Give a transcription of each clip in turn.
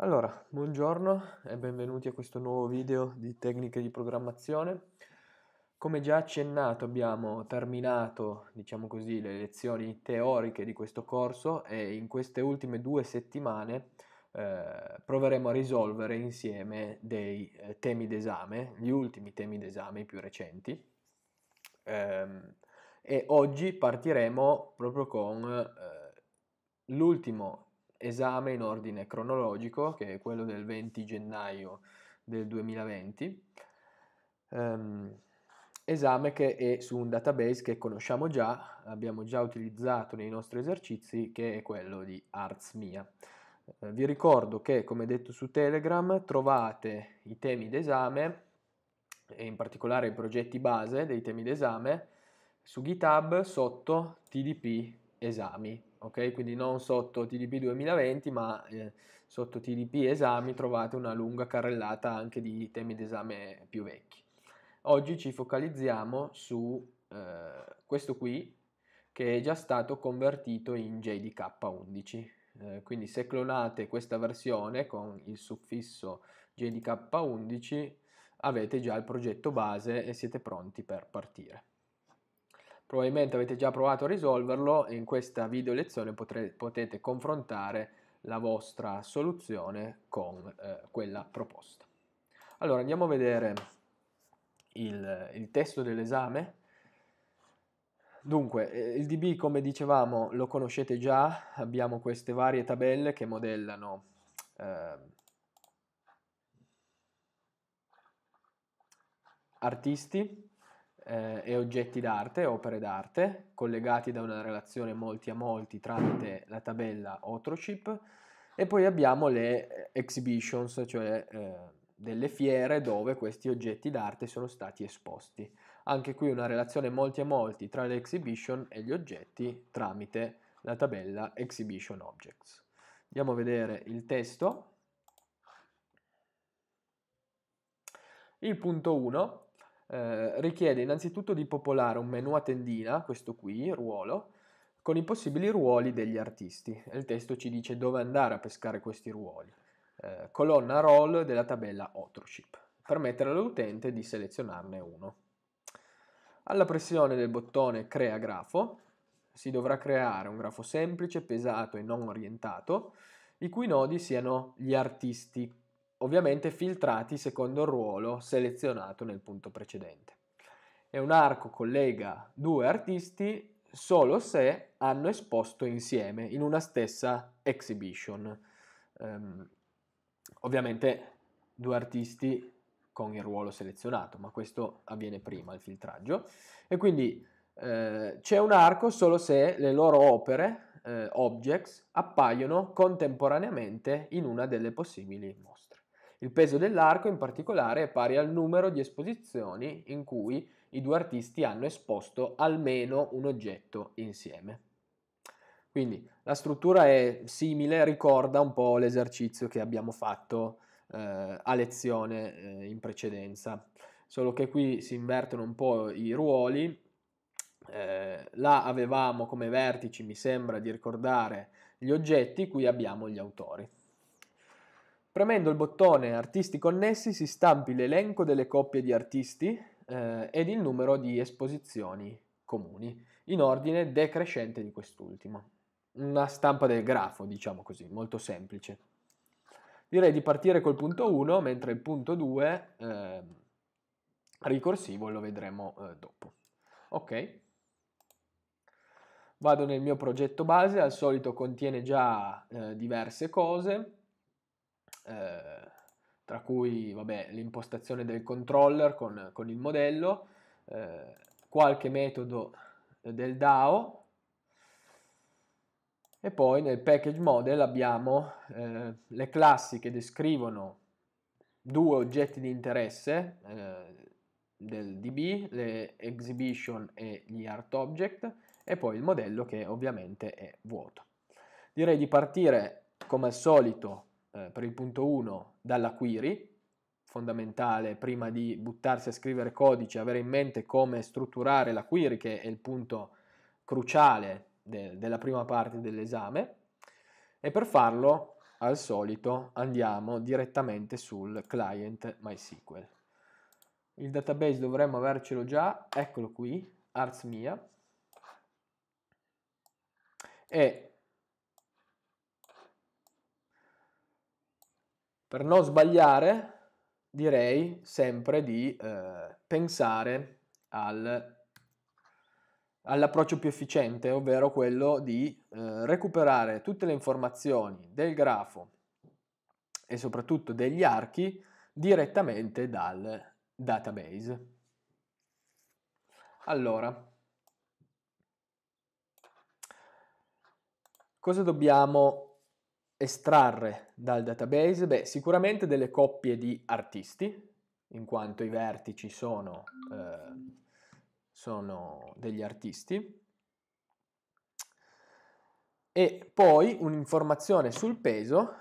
Allora, buongiorno e benvenuti a questo nuovo video di tecniche di programmazione. Come già accennato abbiamo terminato, diciamo così, le lezioni teoriche di questo corso e in queste ultime due settimane eh, proveremo a risolvere insieme dei eh, temi d'esame, gli ultimi temi d'esame, i più recenti. Ehm, e oggi partiremo proprio con eh, l'ultimo esame in ordine cronologico, che è quello del 20 gennaio del 2020, um, esame che è su un database che conosciamo già, abbiamo già utilizzato nei nostri esercizi, che è quello di ArtsMia. Uh, vi ricordo che, come detto su Telegram, trovate i temi d'esame, e in particolare i progetti base dei temi d'esame, su GitHub sotto TDP esami ok? Quindi non sotto TDP 2020, ma eh, sotto TDP esami trovate una lunga carrellata anche di temi d'esame più vecchi. Oggi ci focalizziamo su eh, questo qui, che è già stato convertito in JDK11. Eh, quindi se clonate questa versione con il suffisso JDK11 avete già il progetto base e siete pronti per partire probabilmente avete già provato a risolverlo e in questa video lezione potre, potete confrontare la vostra soluzione con eh, quella proposta. Allora andiamo a vedere il, il testo dell'esame. Dunque, eh, il DB come dicevamo lo conoscete già, abbiamo queste varie tabelle che modellano eh, artisti, eh, e oggetti d'arte, opere d'arte, collegati da una relazione molti a molti tramite la tabella Authorship e poi abbiamo le exhibitions, cioè eh, delle fiere dove questi oggetti d'arte sono stati esposti. Anche qui una relazione molti a molti tra le exhibition e gli oggetti tramite la tabella Exhibition Objects. Andiamo a vedere il testo. Il punto 1 eh, richiede innanzitutto di popolare un menu a tendina, questo qui, ruolo, con i possibili ruoli degli artisti. il testo ci dice dove andare a pescare questi ruoli. Eh, colonna roll della tabella authorship. Permettere all'utente di selezionarne uno. Alla pressione del bottone crea grafo si dovrà creare un grafo semplice, pesato e non orientato, i cui nodi siano gli artisti ovviamente filtrati secondo il ruolo selezionato nel punto precedente. E un arco collega due artisti solo se hanno esposto insieme in una stessa exhibition. Um, ovviamente due artisti con il ruolo selezionato, ma questo avviene prima il filtraggio. E quindi eh, c'è un arco solo se le loro opere, eh, objects, appaiono contemporaneamente in una delle possibili mostre. Il peso dell'arco in particolare è pari al numero di esposizioni in cui i due artisti hanno esposto almeno un oggetto insieme. Quindi la struttura è simile, ricorda un po' l'esercizio che abbiamo fatto eh, a lezione eh, in precedenza, solo che qui si invertono un po' i ruoli. Eh, là avevamo come vertici, mi sembra di ricordare, gli oggetti, qui abbiamo gli autori. Premendo il bottone Artisti connessi si stampi l'elenco delle coppie di artisti eh, ed il numero di esposizioni comuni, in ordine decrescente di quest'ultimo. Una stampa del grafo, diciamo così, molto semplice. Direi di partire col punto 1, mentre il punto 2 eh, ricorsivo lo vedremo eh, dopo. Ok. Vado nel mio progetto base, al solito contiene già eh, diverse cose, eh, tra cui vabbè, l'impostazione del controller con, con il modello, eh, qualche metodo del DAO e poi nel package model abbiamo eh, le classi che descrivono due oggetti di interesse eh, del DB, le exhibition e gli art object e poi il modello che ovviamente è vuoto. Direi di partire come al solito eh, per il punto 1 dalla query, fondamentale prima di buttarsi a scrivere codice, avere in mente come strutturare la query che è il punto cruciale de- della prima parte dell'esame e per farlo al solito andiamo direttamente sul client MySQL. Il database dovremmo avercelo già, eccolo qui, ArtsMia. E per non sbagliare direi sempre di eh, pensare al all'approccio più efficiente, ovvero quello di eh, recuperare tutte le informazioni del grafo e soprattutto degli archi direttamente dal database. Allora, cosa dobbiamo estrarre dal database? Beh, sicuramente delle coppie di artisti, in quanto i vertici sono... Eh, sono degli artisti. E poi un'informazione sul peso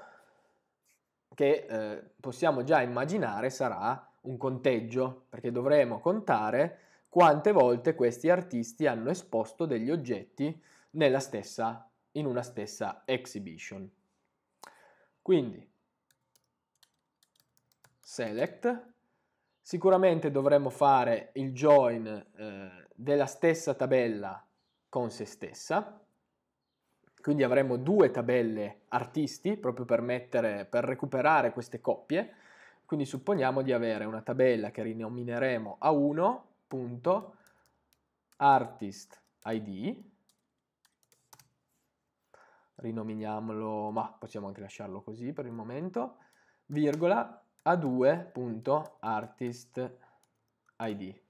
che eh, possiamo già immaginare sarà un conteggio, perché dovremo contare quante volte questi artisti hanno esposto degli oggetti stessa, in una stessa exhibition. Quindi select. Sicuramente dovremmo fare il join eh, della stessa tabella con se stessa, quindi avremo due tabelle artisti proprio per, mettere, per recuperare queste coppie, quindi supponiamo di avere una tabella che rinomineremo a 1.artistid, rinominiamolo, ma possiamo anche lasciarlo così per il momento, virgola, a2.artistid.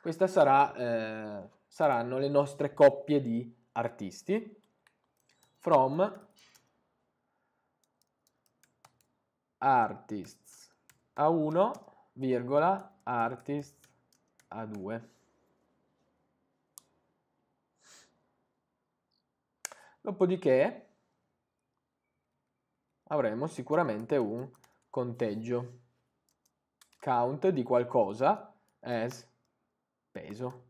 Queste sarà, eh, saranno le nostre coppie di artisti from artists a1, virgola, artists a2. Dopodiché avremo sicuramente un conteggio, count di qualcosa as peso.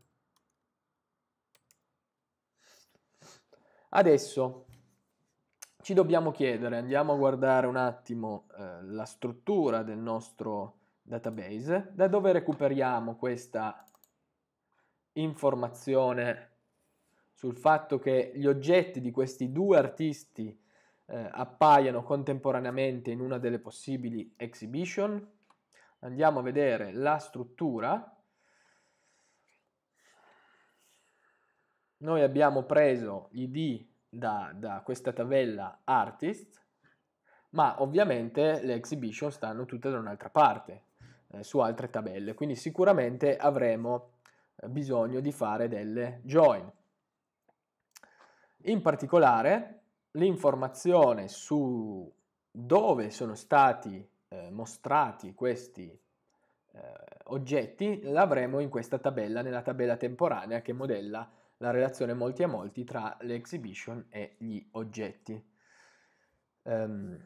Adesso ci dobbiamo chiedere, andiamo a guardare un attimo eh, la struttura del nostro database, da dove recuperiamo questa informazione sul fatto che gli oggetti di questi due artisti eh, appaiano contemporaneamente in una delle possibili exhibition. Andiamo a vedere la struttura. Noi abbiamo preso gli ID da, da questa tabella artist, ma ovviamente le exhibition stanno tutte da un'altra parte, eh, su altre tabelle, quindi sicuramente avremo eh, bisogno di fare delle join. In particolare l'informazione su dove sono stati eh, mostrati questi eh, oggetti l'avremo in questa tabella, nella tabella temporanea che modella la relazione molti a molti tra le exhibition e gli oggetti. Um,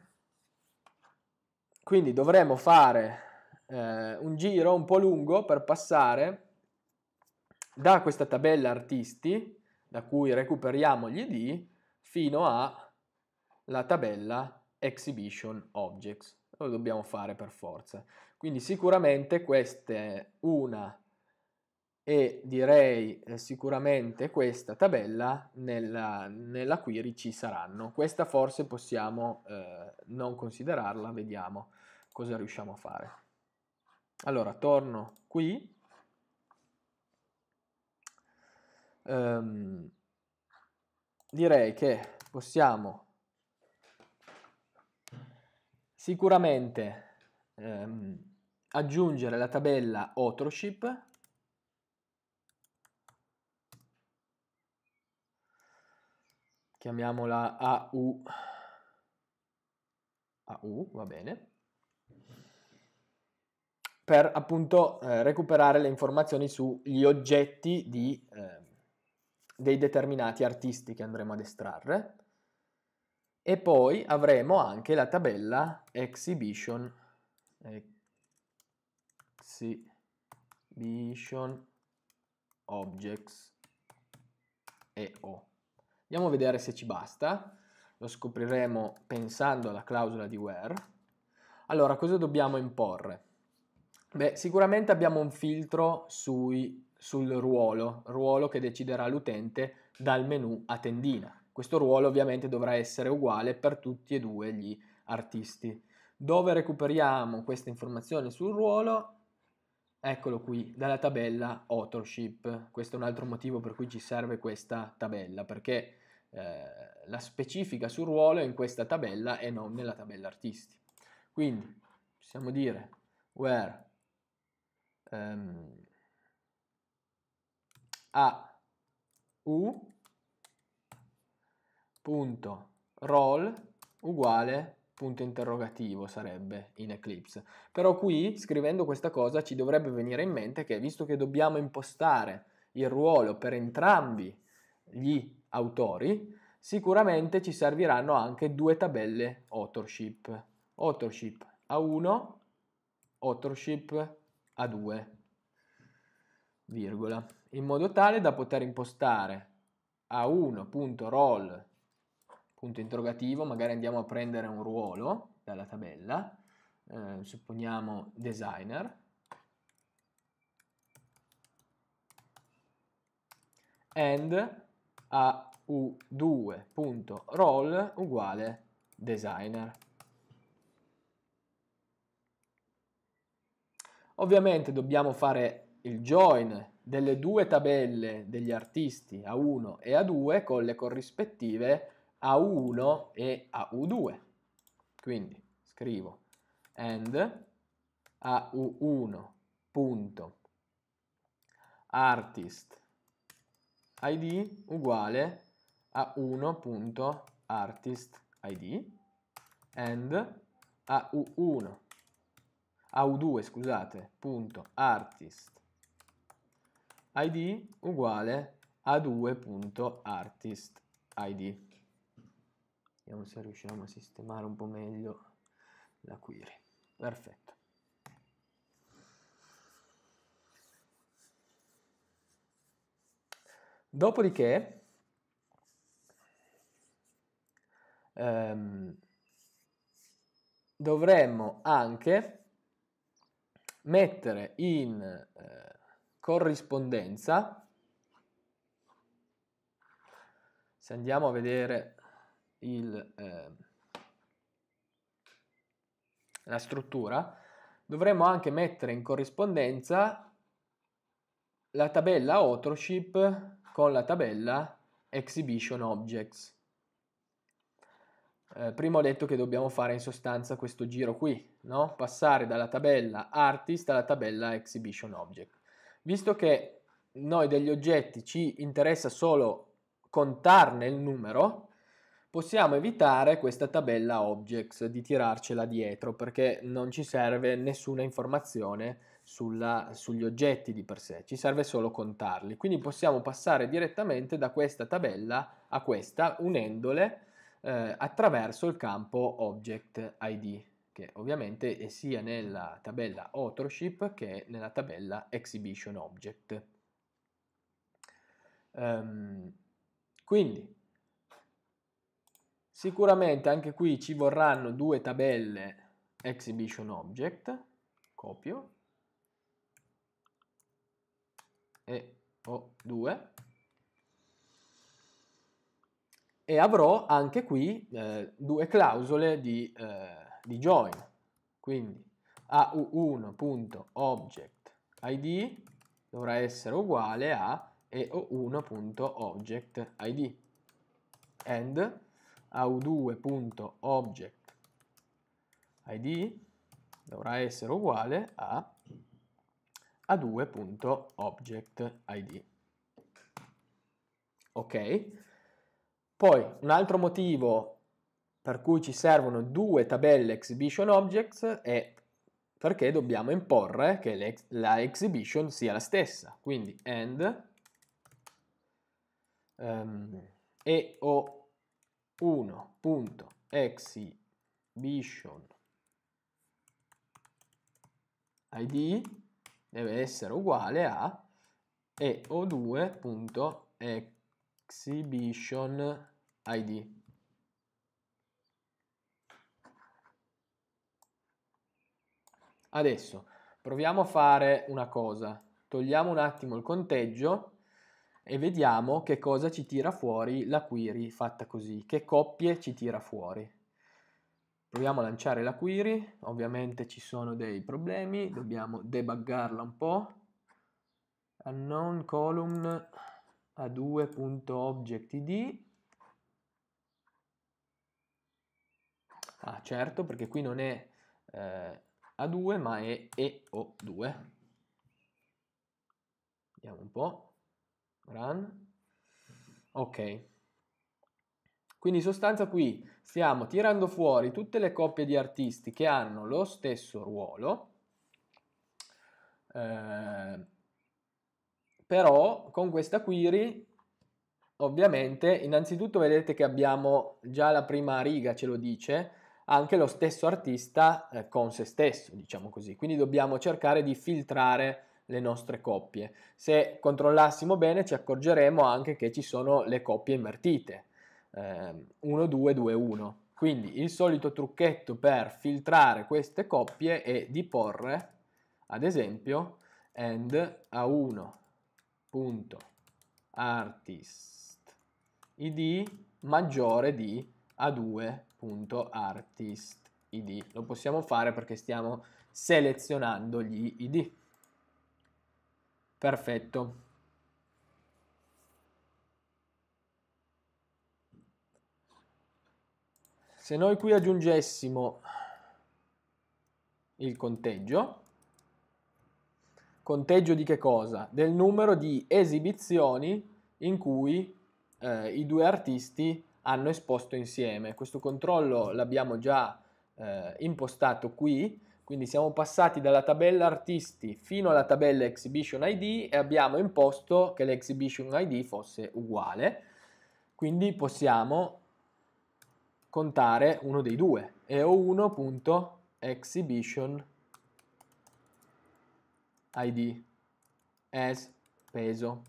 quindi dovremo fare eh, un giro un po' lungo per passare da questa tabella artisti, da cui recuperiamo gli ID, fino alla tabella exhibition objects. Lo dobbiamo fare per forza. Quindi sicuramente queste una e direi sicuramente questa tabella nella, nella, query ci saranno. Questa forse possiamo eh, non considerarla, vediamo cosa riusciamo a fare. Allora, torno qui. Um, direi che possiamo sicuramente ehm, aggiungere la tabella authorship chiamiamola AU AU va bene. Per appunto eh, recuperare le informazioni sugli oggetti di eh, dei determinati artisti che andremo ad estrarre e poi avremo anche la tabella exhibition exhibition objects e o. Andiamo a vedere se ci basta. lo scopriremo pensando alla clausola di where. Allora, cosa dobbiamo imporre? Beh, sicuramente abbiamo un filtro sui, sul ruolo, ruolo che deciderà l'utente dal menu a tendina. Questo ruolo ovviamente dovrà essere uguale per tutti e due gli artisti. Dove recuperiamo queste informazioni sul ruolo? Eccolo qui, dalla tabella authorship. Questo è un altro motivo per cui ci serve questa tabella, perché eh, la specifica sul ruolo è in questa tabella e non nella tabella artisti. Quindi possiamo dire where um, a u punto roll uguale punto interrogativo sarebbe in Eclipse. Però qui, scrivendo questa cosa, ci dovrebbe venire in mente che, visto che dobbiamo impostare il ruolo per entrambi gli autori, sicuramente ci serviranno anche due tabelle authorship. Authorship A1, authorship A2, virgola, in modo tale da poter impostare A1.roll punto interrogativo, magari andiamo a prendere un ruolo dalla tabella, eh, supponiamo designer, and au2.roll uguale designer. Ovviamente dobbiamo fare il join delle due tabelle degli artisti A1 e A2 con le corrispettive a1 e AU2. Quindi scrivo and AU1 punto artist id uguale a 1.artist id and AU1 AU2 scusate punto artist id uguale a 2.artist id Vediamo se riusciamo a sistemare un po' meglio la query. Perfetto. Dopodiché ehm, dovremmo anche mettere in eh, corrispondenza, se andiamo a vedere il, eh, la struttura, dovremmo anche mettere in corrispondenza la tabella authorship con la tabella exhibition objects. Eh, prima ho detto che dobbiamo fare in sostanza questo giro qui, no? passare dalla tabella artist alla tabella exhibition object. Visto che noi degli oggetti ci interessa solo contarne il numero, possiamo evitare questa tabella objects di tirarcela dietro perché non ci serve nessuna informazione sulla, sugli oggetti di per sé, ci serve solo contarli. Quindi possiamo passare direttamente da questa tabella a questa unendole eh, attraverso il campo object id che ovviamente è sia nella tabella authorship che nella tabella exhibition object. Um, quindi Sicuramente anche qui ci vorranno due tabelle exhibition object, copio, e ho due, e avrò anche qui eh, due clausole di, eh, di join, quindi au1.objectId dovrà essere uguale a eo1.objectId and au2.object.id dovrà essere uguale a a2.object.id. Ok? Poi un altro motivo per cui ci servono due tabelle exhibition objects è perché dobbiamo imporre che la exhibition sia la stessa. Quindi and um, e o 1.exhibition id deve essere uguale a eo2.exhibition id Adesso proviamo a fare una cosa. Togliamo un attimo il conteggio e vediamo che cosa ci tira fuori la query fatta così, che coppie ci tira fuori. Proviamo a lanciare la query, ovviamente ci sono dei problemi, dobbiamo debuggarla un po'. Unknown column a2.objectid Ah, certo, perché qui non è eh, A2 ma è EO2. Vediamo un po'. Run. Ok. Quindi in sostanza qui stiamo tirando fuori tutte le coppie di artisti che hanno lo stesso ruolo, eh, però con questa query ovviamente innanzitutto vedete che abbiamo già la prima riga ce lo dice, anche lo stesso artista eh, con se stesso, diciamo così. Quindi dobbiamo cercare di filtrare le nostre coppie. Se controllassimo bene ci accorgeremo anche che ci sono le coppie invertite, eh, 1, 2, 2, 1. Quindi il solito trucchetto per filtrare queste coppie è di porre, ad esempio, and a1.artist id maggiore di a2.artist.id. Lo possiamo fare perché stiamo selezionando gli id. Perfetto. Se noi qui aggiungessimo il conteggio, conteggio di che cosa? Del numero di esibizioni in cui eh, i due artisti hanno esposto insieme. Questo controllo l'abbiamo già eh, impostato qui, quindi siamo passati dalla tabella artisti fino alla tabella exhibition ID e abbiamo imposto che l'exhibition ID fosse uguale, quindi possiamo contare uno dei due, eo1.exhibition ID as peso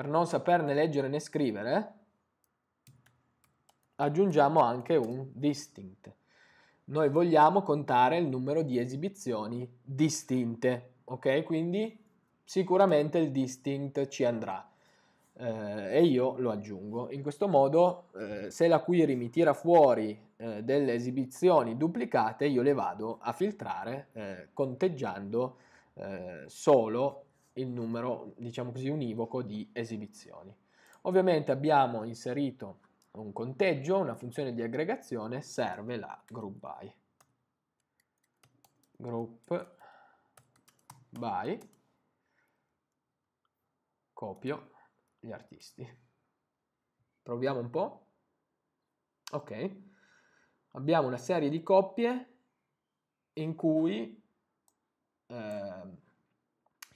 per non saperne leggere né scrivere, aggiungiamo anche un distinct. Noi vogliamo contare il numero di esibizioni distinte, ok? Quindi sicuramente il distinct ci andrà eh, e io lo aggiungo. In questo modo, eh, se la query mi tira fuori eh, delle esibizioni duplicate, io le vado a filtrare eh, conteggiando eh, solo il numero, diciamo così, univoco di esibizioni. Ovviamente abbiamo inserito un conteggio, una funzione di aggregazione, serve la group by. Group by, copio gli artisti. Proviamo un po'. Ok. Abbiamo una serie di coppie in cui eh,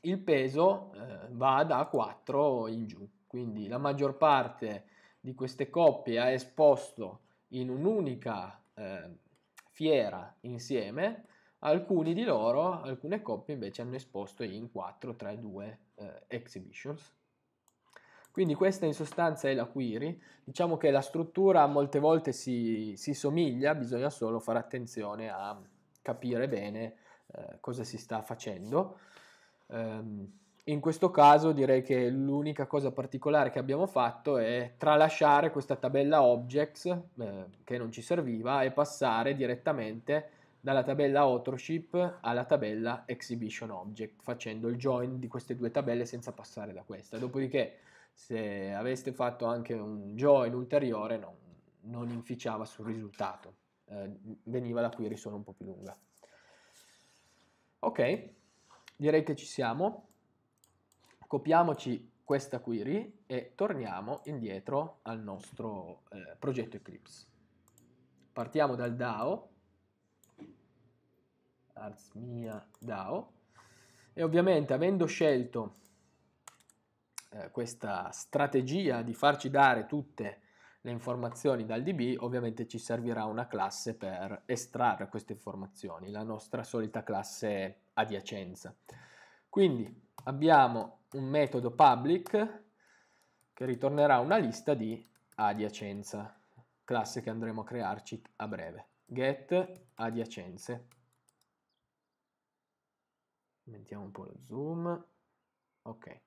il peso eh, va da 4 in giù, quindi la maggior parte di queste coppie ha esposto in un'unica eh, fiera insieme, alcuni di loro, alcune coppie invece hanno esposto in 4, 3, 2 eh, exhibitions. Quindi questa in sostanza è la query, diciamo che la struttura molte volte si, si somiglia, bisogna solo fare attenzione a capire bene eh, cosa si sta facendo. Um, in questo caso direi che l'unica cosa particolare che abbiamo fatto è tralasciare questa tabella objects eh, che non ci serviva e passare direttamente dalla tabella authorship alla tabella exhibition object facendo il join di queste due tabelle senza passare da questa. Dopodiché se aveste fatto anche un join ulteriore non, non inficiava sul risultato, eh, veniva la query solo un po' più lunga. Ok direi che ci siamo. Copiamoci questa query e torniamo indietro al nostro eh, progetto Eclipse. Partiamo dal DAO, Arzmia DAO, e ovviamente avendo scelto eh, questa strategia di farci dare tutte le informazioni dal DB, ovviamente ci servirà una classe per estrarre queste informazioni, la nostra solita classe adiacenza. Quindi abbiamo un metodo public che ritornerà una lista di adiacenza. classe che andremo a crearci a breve. Get adiacenze. Aumentiamo un po' lo zoom. Ok.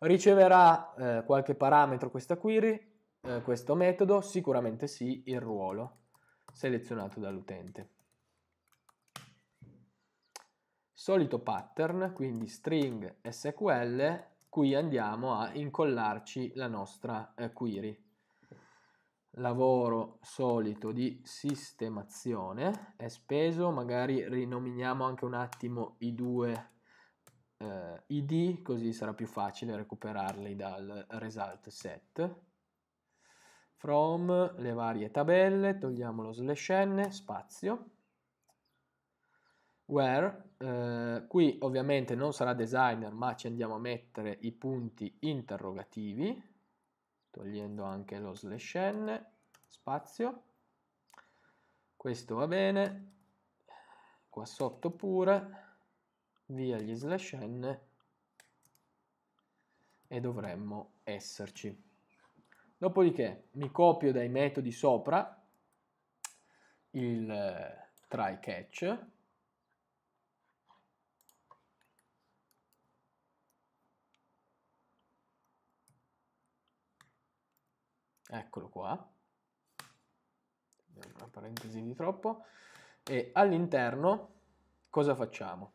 Riceverà eh, qualche parametro questa query, eh, questo metodo? Sicuramente sì, il ruolo selezionato dall'utente. Solito pattern, quindi string SQL, qui andiamo a incollarci la nostra eh, query. Lavoro solito di sistemazione è speso, magari rinominiamo anche un attimo i due eh, id, così sarà più facile recuperarli dal result set from le varie tabelle, togliamo lo slash n, spazio, where, eh, qui ovviamente non sarà designer ma ci andiamo a mettere i punti interrogativi, togliendo anche lo slash n, spazio, questo va bene, qua sotto pure, via gli slash n. E dovremmo esserci. Dopodiché mi copio dai metodi sopra il eh, try catch. Eccolo qua. Una parentesi di troppo. E all'interno cosa facciamo?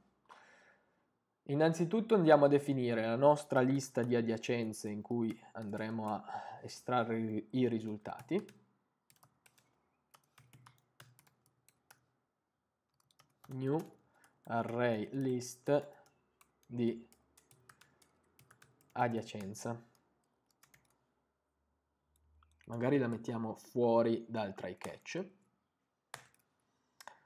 Innanzitutto andiamo a definire la nostra lista di adiacenze in cui andremo a estrarre i risultati. New array list di adiacenza. Magari la mettiamo fuori dal try catch.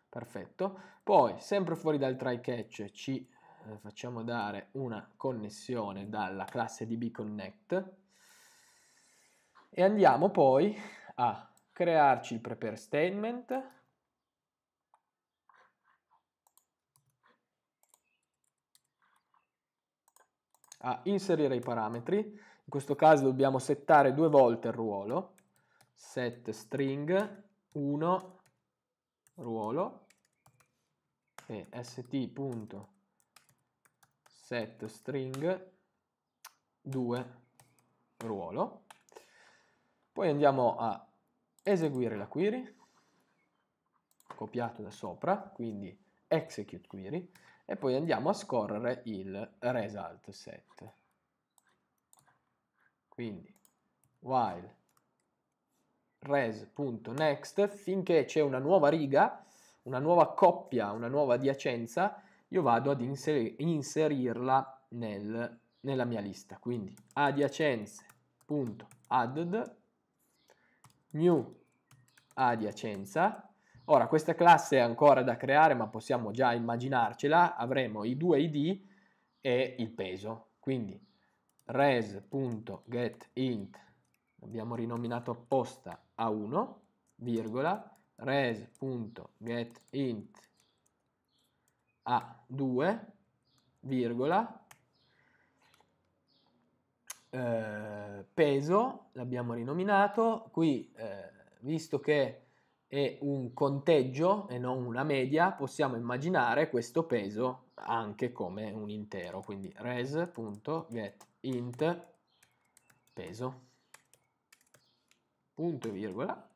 Perfetto. Poi, sempre fuori dal try catch, ci eh, facciamo dare una connessione dalla classe dbconnect e andiamo poi a crearci il prepare statement. A inserire i parametri. In questo caso dobbiamo settare due volte il ruolo. Set string 1 ruolo. E st set string 2 ruolo. Poi andiamo a eseguire la query, copiato da sopra, quindi execute query, e poi andiamo a scorrere il result set. Quindi while res.next finché c'è una nuova riga, una nuova coppia, una nuova adiacenza, io vado ad inserirla nel, nella mia lista. Quindi adiacenze.add new adiacenza. Ora, questa classe è ancora da creare, ma possiamo già immaginarcela. Avremo i due id e il peso. Quindi res.getInt abbiamo rinominato apposta a 1, virgola, res.getInt a 2, virgola, eh, peso, l'abbiamo rinominato, qui eh, visto che è un conteggio e non una media, possiamo immaginare questo peso anche come un intero, quindi res.getInt peso, punto e virgola,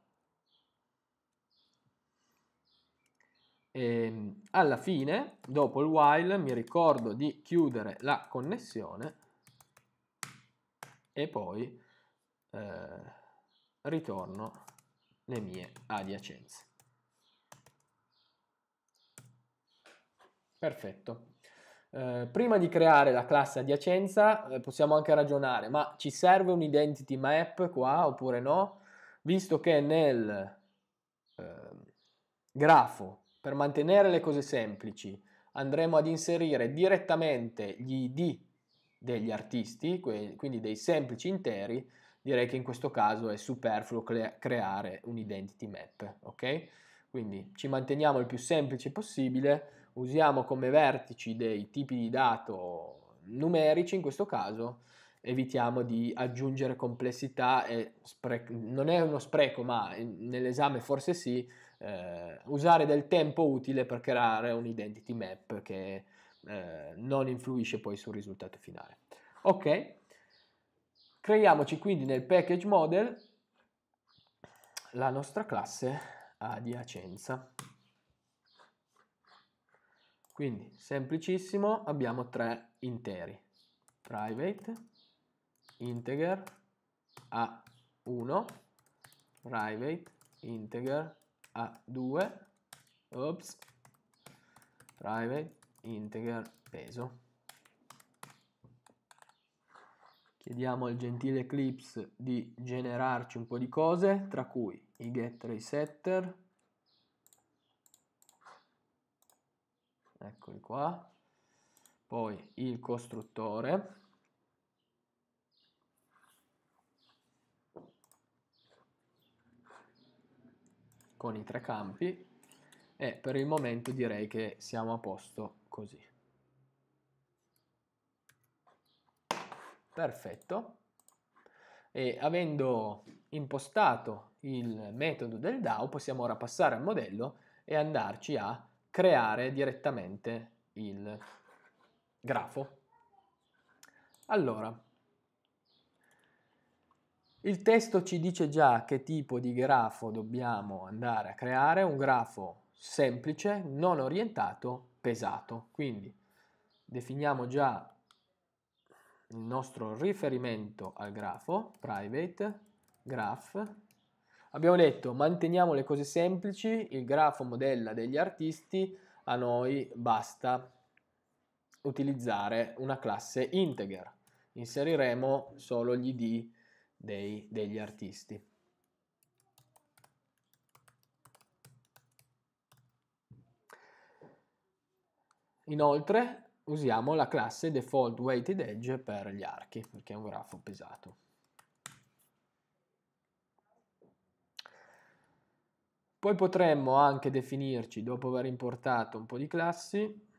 E ehm, alla fine, dopo il while, mi ricordo di chiudere la connessione e poi eh, ritorno le mie adiacenze. Perfetto. Eh, prima di creare la classe adiacenza eh, possiamo anche ragionare, ma ci serve un identity map qua oppure no? Visto che nel ehm, grafo per mantenere le cose semplici andremo ad inserire direttamente gli ID degli artisti, quindi dei semplici interi, direi che in questo caso è superfluo creare un identity map, ok? Quindi ci manteniamo il più semplice possibile, usiamo come vertici dei tipi di dato numerici in questo caso evitiamo di aggiungere complessità e spreco, non è uno spreco, ma nell'esame forse sì, eh, usare del tempo utile per creare un identity map che eh, non influisce poi sul risultato finale. Ok, creiamoci quindi nel package model la nostra classe adiacenza. Quindi semplicissimo, abbiamo tre interi, private, integer, a1, private, integer, a2, ops, private, integer, peso. Chiediamo al gentile Eclipse di generarci un po' di cose, tra cui i get resetter, eccoli qua, poi il costruttore, con i tre campi e per il momento direi che siamo a posto così. Perfetto. E avendo impostato il metodo del DAO possiamo ora passare al modello e andarci a creare direttamente il grafo. Allora, il testo ci dice già che tipo di grafo dobbiamo andare a creare, un grafo semplice, non orientato, pesato. Quindi definiamo già il nostro riferimento al grafo, private, graph, Abbiamo detto manteniamo le cose semplici, il grafo modella degli artisti, a noi basta utilizzare una classe integer. Inseriremo solo gli id dei, degli artisti. Inoltre usiamo la classe default weighted edge per gli archi, perché è un grafo pesato. Poi potremmo anche definirci, dopo aver importato un po' di classi,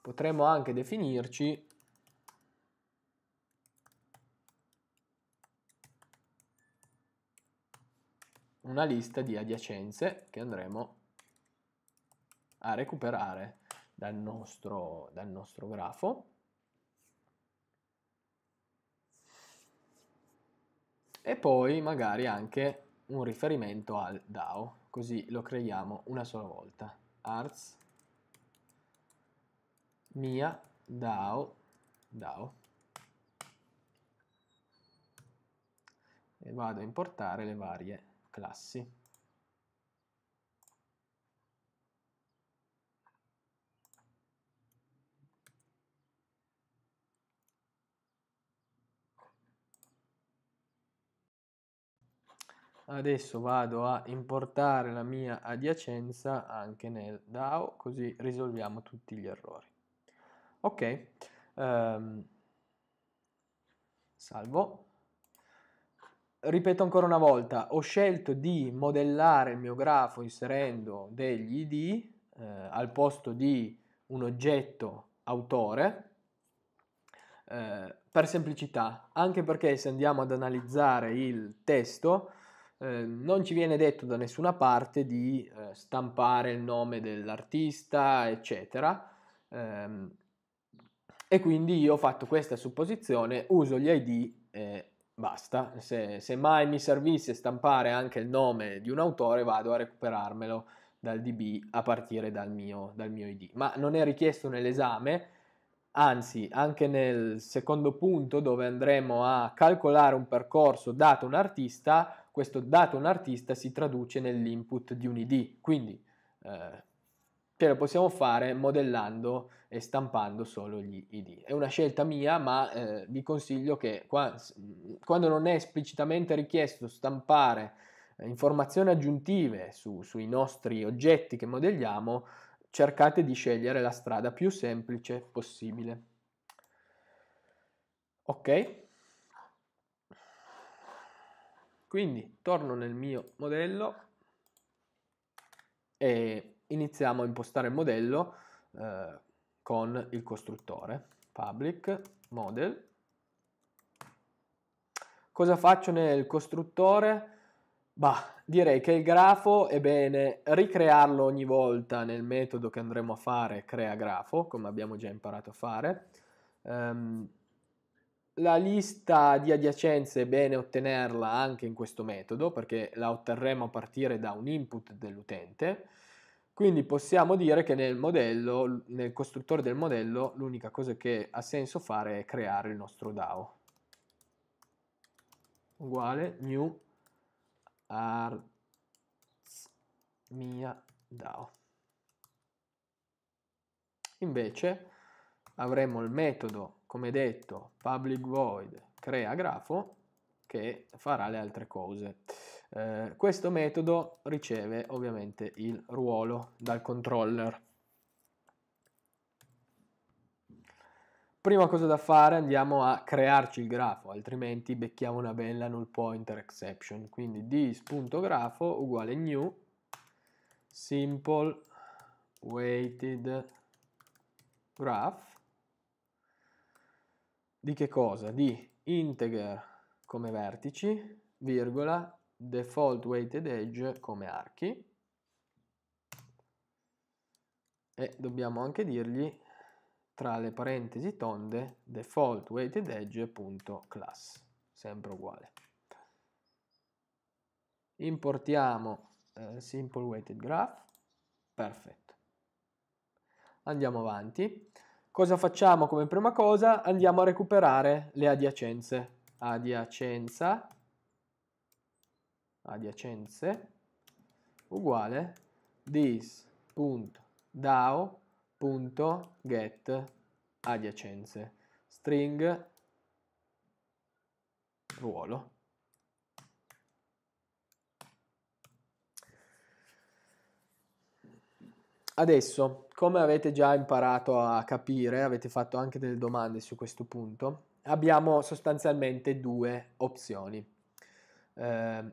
potremmo anche definirci una lista di adiacenze che andremo a recuperare dal nostro, dal nostro grafo. e poi magari anche un riferimento al DAO, così lo creiamo una sola volta. Arts mia DAO DAO e vado a importare le varie classi. Adesso vado a importare la mia adiacenza anche nel DAO, così risolviamo tutti gli errori. Ok, um, salvo. Ripeto ancora una volta, ho scelto di modellare il mio grafo inserendo degli id eh, al posto di un oggetto autore, eh, per semplicità, anche perché se andiamo ad analizzare il testo, eh, non ci viene detto da nessuna parte di eh, stampare il nome dell'artista, eccetera. Eh, e quindi io ho fatto questa supposizione, uso gli ID basta. Se, se mai mi servisse stampare anche il nome di un autore, vado a recuperarmelo dal DB a partire dal mio, dal mio ID. Ma non è richiesto nell'esame, anzi anche nel secondo punto dove andremo a calcolare un percorso dato un artista, questo dato un artista si traduce nell'input di un ID, quindi eh, ce lo possiamo fare modellando e stampando solo gli ID. È una scelta mia, ma eh, vi consiglio che qua, quando non è esplicitamente richiesto stampare eh, informazioni aggiuntive su, sui nostri oggetti che modelliamo, cercate di scegliere la strada più semplice possibile. Ok? Quindi torno nel mio modello e iniziamo a impostare il modello eh, con il costruttore. Public model. Cosa faccio nel costruttore? Bah, direi che il grafo è bene ricrearlo ogni volta nel metodo che andremo a fare crea grafo, come abbiamo già imparato a fare. Um, la lista di adiacenze è bene ottenerla anche in questo metodo perché la otterremo a partire da un input dell'utente. Quindi possiamo dire che nel modello, nel costruttore del modello, l'unica cosa che ha senso fare è creare il nostro DAO. Uguale new arts mia DAO. Invece avremo il metodo come detto, public void crea grafo che farà le altre cose. Eh, questo metodo riceve ovviamente il ruolo dal controller. Prima cosa da fare andiamo a crearci il grafo, altrimenti becchiamo una bella null pointer exception. Quindi this.grafo uguale new simple weighted graph di che cosa? Di integer come vertici, virgola, default weighted edge come archi e dobbiamo anche dirgli tra le parentesi tonde default weighted edge.class, sempre uguale. Importiamo eh, simple weighted graph, perfetto. Andiamo avanti. Cosa facciamo come prima cosa? Andiamo a recuperare le adiacenze. Adiacenza, adiacenze, uguale this.dao.get adiacenze. String ruolo. Adesso, come avete già imparato a capire, avete fatto anche delle domande su questo punto, abbiamo sostanzialmente due opzioni eh,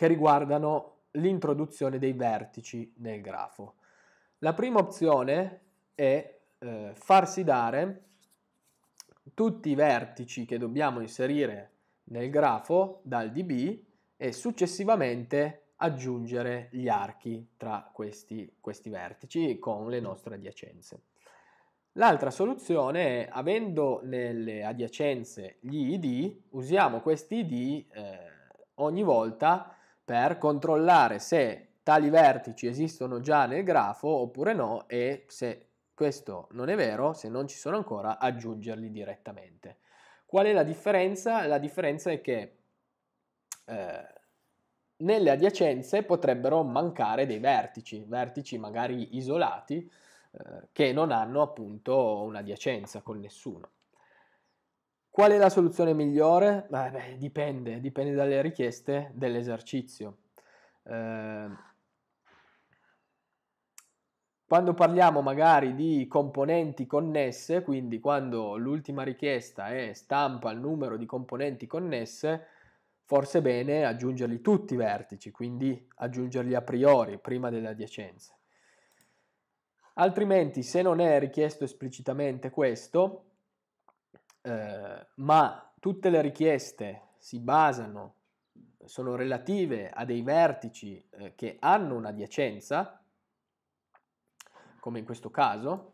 che riguardano l'introduzione dei vertici nel grafo. La prima opzione è eh, farsi dare tutti i vertici che dobbiamo inserire nel grafo dal DB e successivamente aggiungere gli archi tra questi, questi vertici con le nostre adiacenze. L'altra soluzione è, avendo nelle adiacenze gli id, usiamo questi id eh, ogni volta per controllare se tali vertici esistono già nel grafo oppure no e se questo non è vero, se non ci sono ancora, aggiungerli direttamente. Qual è la differenza? La differenza è che eh, nelle adiacenze potrebbero mancare dei vertici, vertici magari isolati eh, che non hanno appunto un'adiacenza con nessuno. Qual è la soluzione migliore? Beh, dipende, dipende dalle richieste dell'esercizio. Eh, quando parliamo magari di componenti connesse, quindi quando l'ultima richiesta è stampa il numero di componenti connesse, forse è bene aggiungerli tutti i vertici, quindi aggiungerli a priori, prima delle adiacenze. Altrimenti, se non è richiesto esplicitamente questo, eh, ma tutte le richieste si basano, sono relative a dei vertici eh, che hanno un'adiacenza, come in questo caso,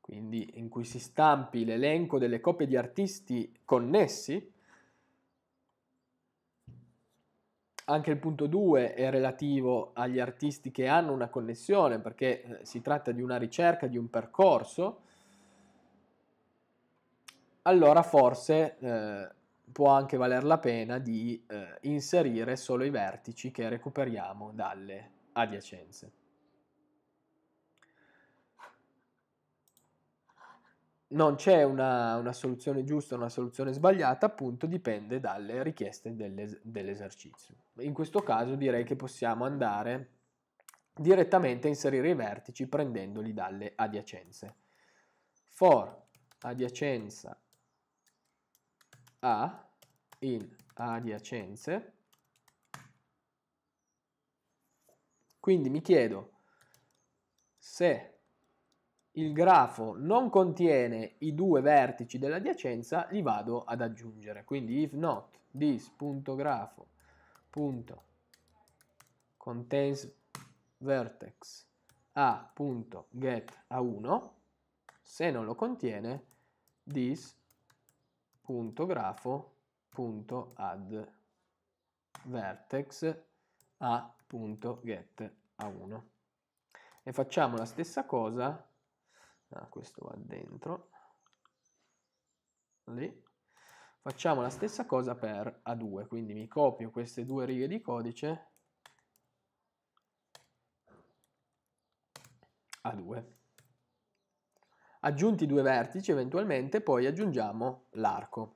quindi in cui si stampi l'elenco delle coppie di artisti connessi, Anche il punto 2 è relativo agli artisti che hanno una connessione perché eh, si tratta di una ricerca, di un percorso. Allora forse eh, può anche valer la pena di eh, inserire solo i vertici che recuperiamo dalle adiacenze. non c'è una, una, soluzione giusta, una soluzione sbagliata, appunto dipende dalle richieste dell'es- dell'esercizio. In questo caso direi che possiamo andare direttamente a inserire i vertici prendendoli dalle adiacenze. For adiacenza A in adiacenze, quindi mi chiedo se il grafo non contiene i due vertici dell'adiacenza, li vado ad aggiungere. Quindi if not this.grafo.contains vertex a.get a1, se non lo contiene this.grafo.add vertex a.get a1 e facciamo la stessa cosa. Ah, questo va dentro. Lì. Facciamo la stessa cosa per A2 quindi mi copio queste due righe di codice A2 aggiunti due vertici eventualmente poi aggiungiamo l'arco.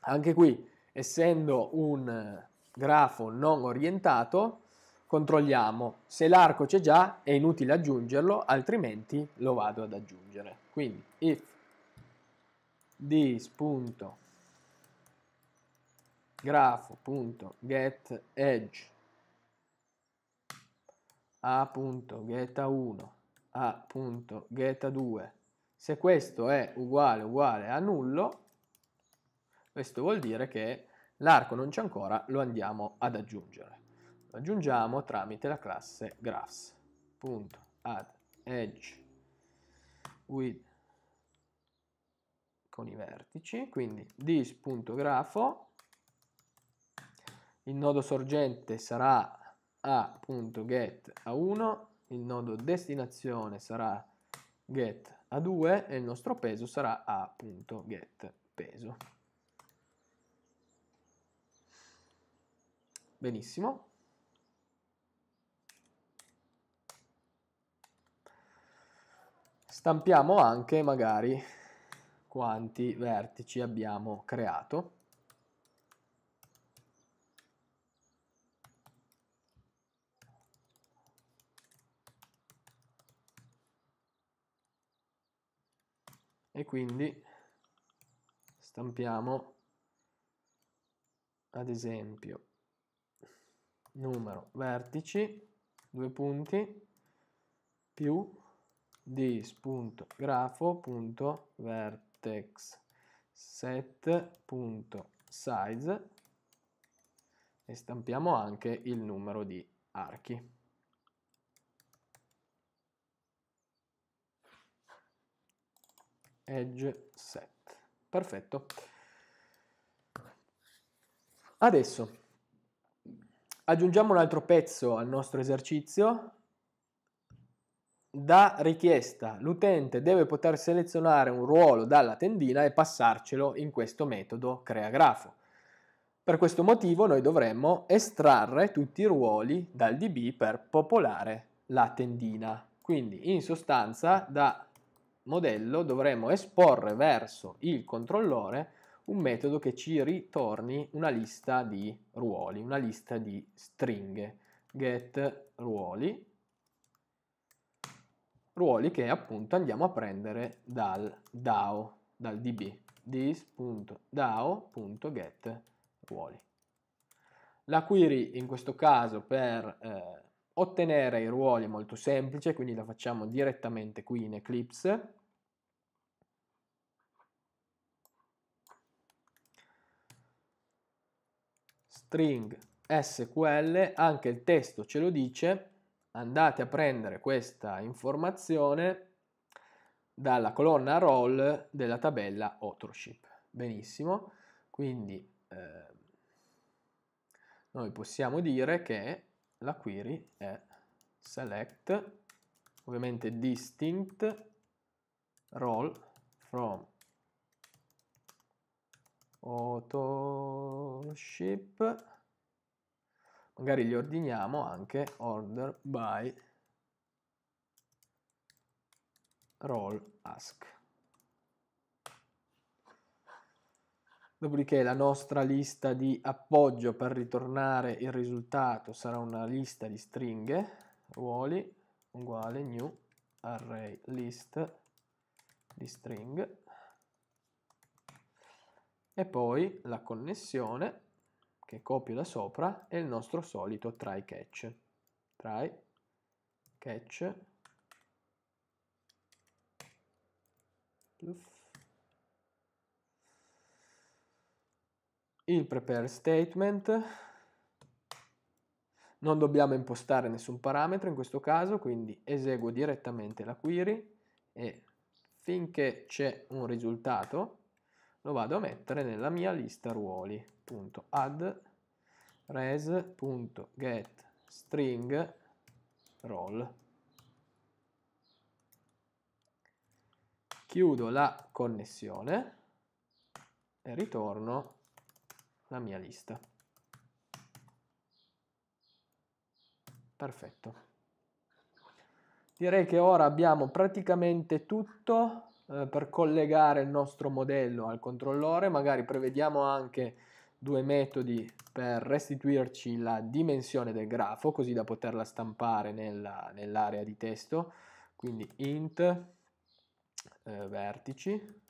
Anche qui essendo un grafo non orientato controlliamo. Se l'arco c'è già è inutile aggiungerlo altrimenti lo vado ad aggiungere. Quindi if this.grafo.get edge a.geta1 a.geta2 se questo è uguale uguale a nullo questo vuol dire che l'arco non c'è ancora lo andiamo ad aggiungere. Lo aggiungiamo tramite la classe graphs.add edge with con i vertici, quindi this.grafo, il nodo sorgente sarà a.get a1, il nodo destinazione sarà get a2 e il nostro peso sarà a.get peso. Benissimo. Stampiamo anche magari quanti vertici abbiamo creato. E quindi stampiamo ad esempio numero vertici, due punti, più dis.grafo.vertex set.size e stampiamo anche il numero di archi. Edge set. Perfetto. Adesso aggiungiamo un altro pezzo al nostro esercizio da richiesta l'utente deve poter selezionare un ruolo dalla tendina e passarcelo in questo metodo creagrafo. Per questo motivo noi dovremmo estrarre tutti i ruoli dal DB per popolare la tendina. Quindi in sostanza da modello dovremmo esporre verso il controllore un metodo che ci ritorni una lista di ruoli, una lista di stringhe. Get ruoli ruoli che appunto andiamo a prendere dal DAO, dal DB, this.dao.get ruoli. La query in questo caso per eh, ottenere i ruoli è molto semplice, quindi la facciamo direttamente qui in Eclipse. String SQL, anche il testo ce lo dice, andate a prendere questa informazione dalla colonna roll della tabella authorship. Benissimo, quindi eh, noi possiamo dire che la query è select, ovviamente distinct role from authorship magari gli ordiniamo anche order by role ask. Dopodiché la nostra lista di appoggio per ritornare il risultato sarà una lista di stringhe, ruoli uguale new array list di string e poi la connessione che copio da sopra è il nostro solito try catch. Try catch. Uff il prepare statement, non dobbiamo impostare nessun parametro in questo caso, quindi eseguo direttamente la query e finché c'è un risultato lo vado a mettere nella mia lista ruoli. Add res.get string roll. Chiudo la connessione e ritorno la mia lista. Perfetto. Direi che ora abbiamo praticamente tutto eh, per collegare il nostro modello al controllore, magari prevediamo anche due metodi per restituirci la dimensione del grafo, così da poterla stampare nella, nell'area di testo, quindi int eh, vertici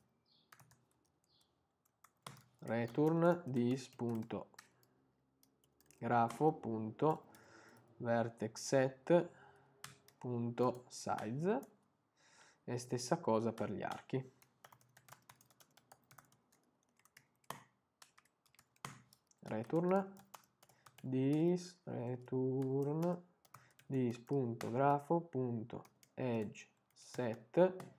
return this.grafo.vertexset.size e stessa cosa per gli archi. Return this return this.grafo.edge set.size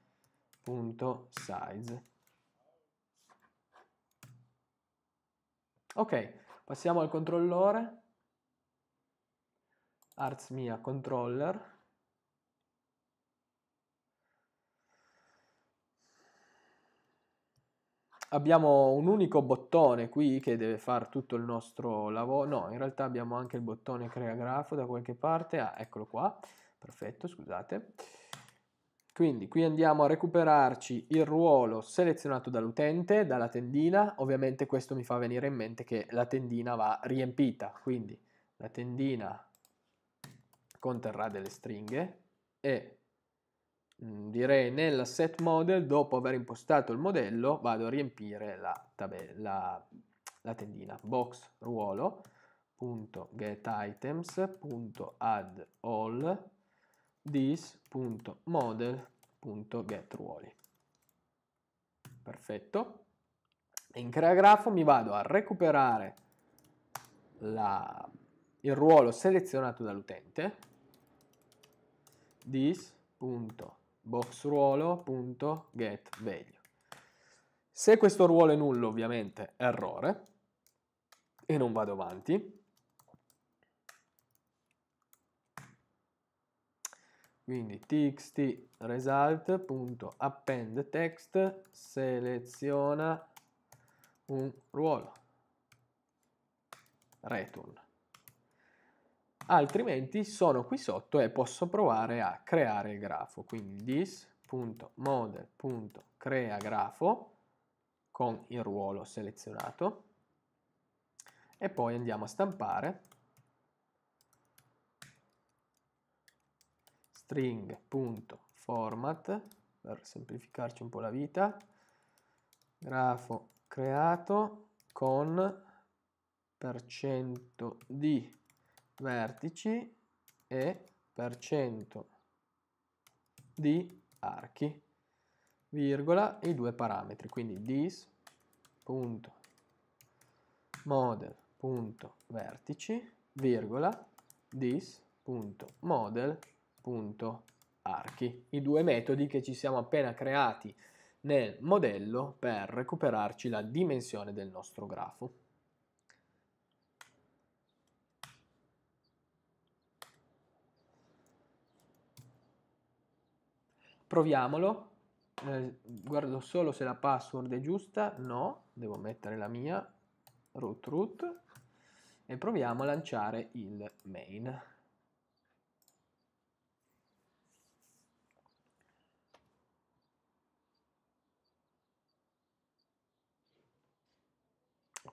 Ok, passiamo al controllore. Arts mia controller. Abbiamo un unico bottone qui che deve fare tutto il nostro lavoro. No, in realtà abbiamo anche il bottone crea grafo da qualche parte. Ah, eccolo qua. Perfetto, scusate. Quindi qui andiamo a recuperarci il ruolo selezionato dall'utente, dalla tendina, ovviamente questo mi fa venire in mente che la tendina va riempita, quindi la tendina conterrà delle stringhe e mm, direi nella set model, dopo aver impostato il modello, vado a riempire la, tabella, la tendina. Box ruolo.getItems.add all this.model.getRuoli. Perfetto. In CreaGrafo mi vado a recuperare la, il ruolo selezionato dall'utente this.boxruolo.getValue. Se questo ruolo è nullo, ovviamente errore e non vado avanti. Quindi txt result.append text seleziona un ruolo. Return. Altrimenti sono qui sotto e posso provare a creare il grafo. Quindi this.model.creagrafo con il ruolo selezionato. E poi andiamo a stampare string.format per semplificarci un po' la vita, grafo creato con per cento di vertici e per cento di archi, virgola i due parametri, quindi this.model.vertici, virgola, this.model archi, i due metodi che ci siamo appena creati nel modello per recuperarci la dimensione del nostro grafo. Proviamolo, eh, guardo solo se la password è giusta, no, devo mettere la mia, root root, e proviamo a lanciare il main.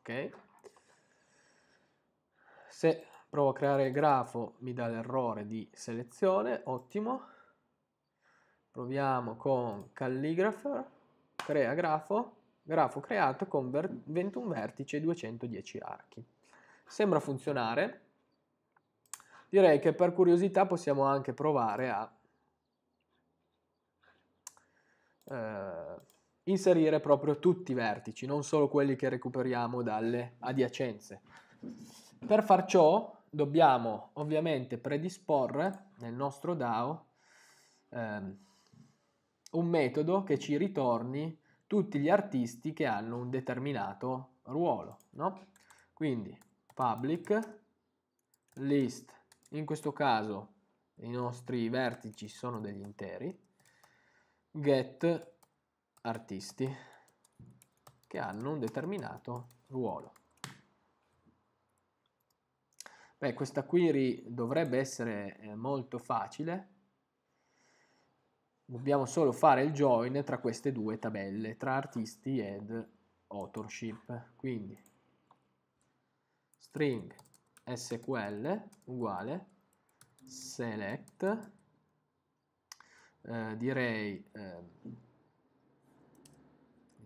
Ok. Se provo a creare il grafo mi dà l'errore di selezione. Ottimo. Proviamo con calligrapher crea grafo. Grafo creato con 21 vertici e 210 archi. Sembra funzionare. Direi che per curiosità possiamo anche provare a eh, inserire proprio tutti i vertici, non solo quelli che recuperiamo dalle adiacenze. Per far ciò dobbiamo ovviamente predisporre nel nostro DAO ehm, un metodo che ci ritorni tutti gli artisti che hanno un determinato ruolo. No? Quindi public list, in questo caso i nostri vertici sono degli interi, get artisti che hanno un determinato ruolo. Beh, questa query dovrebbe essere eh, molto facile. Dobbiamo solo fare il join tra queste due tabelle, tra artisti ed authorship. Quindi string sql uguale select eh, direi eh,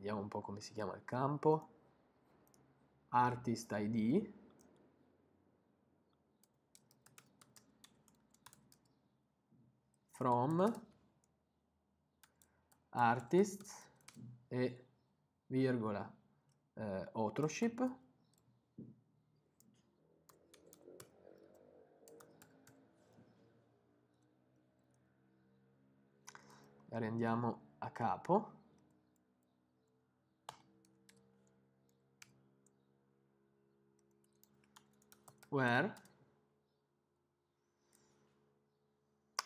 vediamo un po' come si chiama il campo. Artist id from. Artists. E virgola eh, authorship. La rendiamo a capo where?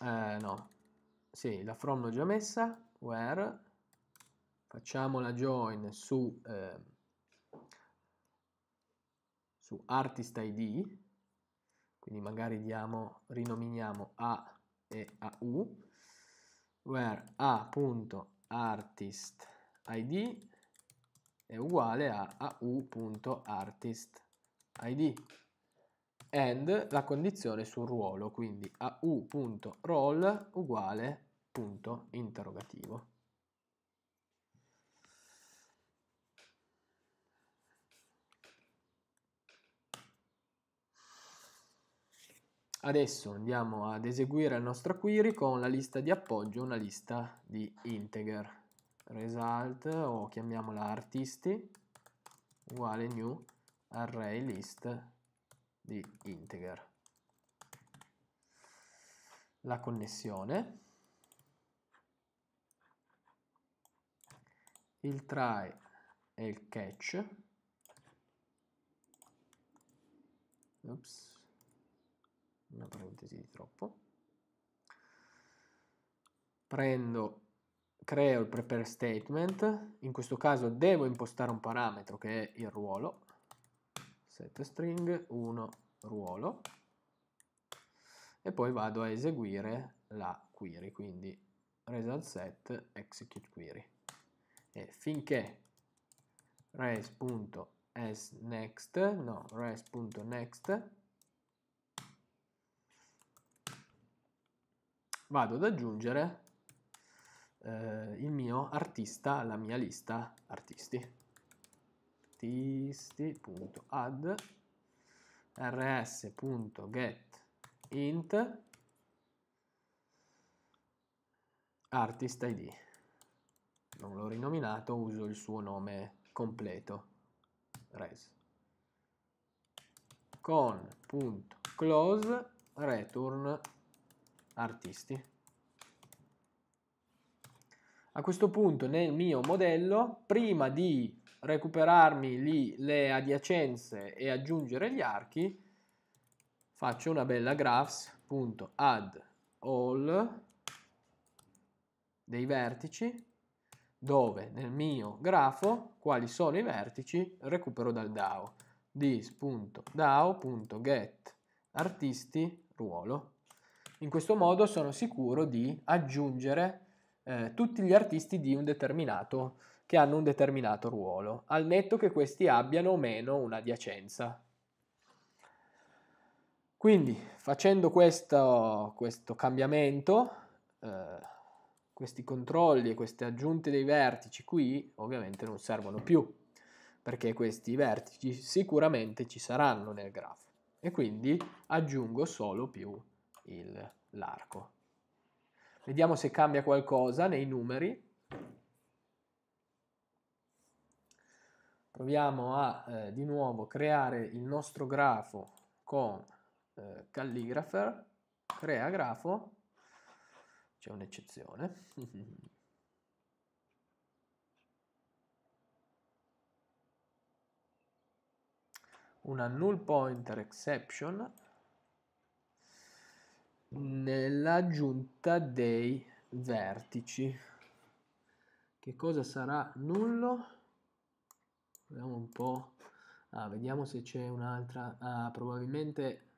Eh, no. Sì, la from l'ho già messa. Where? Facciamo la join su eh, su artist id quindi magari diamo rinominiamo a e a u. Where? A.artist id è uguale a au.artist id and la condizione sul ruolo, quindi au.roll uguale punto interrogativo. Adesso andiamo ad eseguire la nostra query con la lista di appoggio, una lista di integer. Result, o chiamiamola artisti, uguale new array list di integer. La connessione, il try e il catch. Oops una parentesi di troppo. Prendo creo il prepare statement. In questo caso devo impostare un parametro che è il ruolo set string 1 ruolo. E poi vado a eseguire la query quindi result set execute query. E finché res.asNext no res.next vado ad aggiungere eh, il mio artista alla mia lista artisti artisti.add rs.get int artist id non l'ho rinominato uso il suo nome completo res con punto close return artisti. A questo punto nel mio modello, prima di recuperarmi lì le adiacenze e aggiungere gli archi, faccio una bella graphs.add all dei vertici dove nel mio grafo quali sono i vertici recupero dal DAO. This.dao.get artisti ruolo. In questo modo sono sicuro di aggiungere eh, tutti gli artisti di un determinato che hanno un determinato ruolo, al netto che questi abbiano o meno un'adiacenza. Quindi facendo questo, questo cambiamento, eh, questi controlli e queste aggiunte dei vertici qui ovviamente non servono più, perché questi vertici sicuramente ci saranno nel grafo e quindi aggiungo solo più l'arco. Vediamo se cambia qualcosa nei numeri. Proviamo a eh, di nuovo creare il nostro grafo con eh, Calligrapher, crea grafo, c'è un'eccezione, una null pointer exception nell'aggiunta dei vertici. Che cosa sarà nullo? Vediamo un po'. Ah, vediamo se c'è un'altra. Ah, probabilmente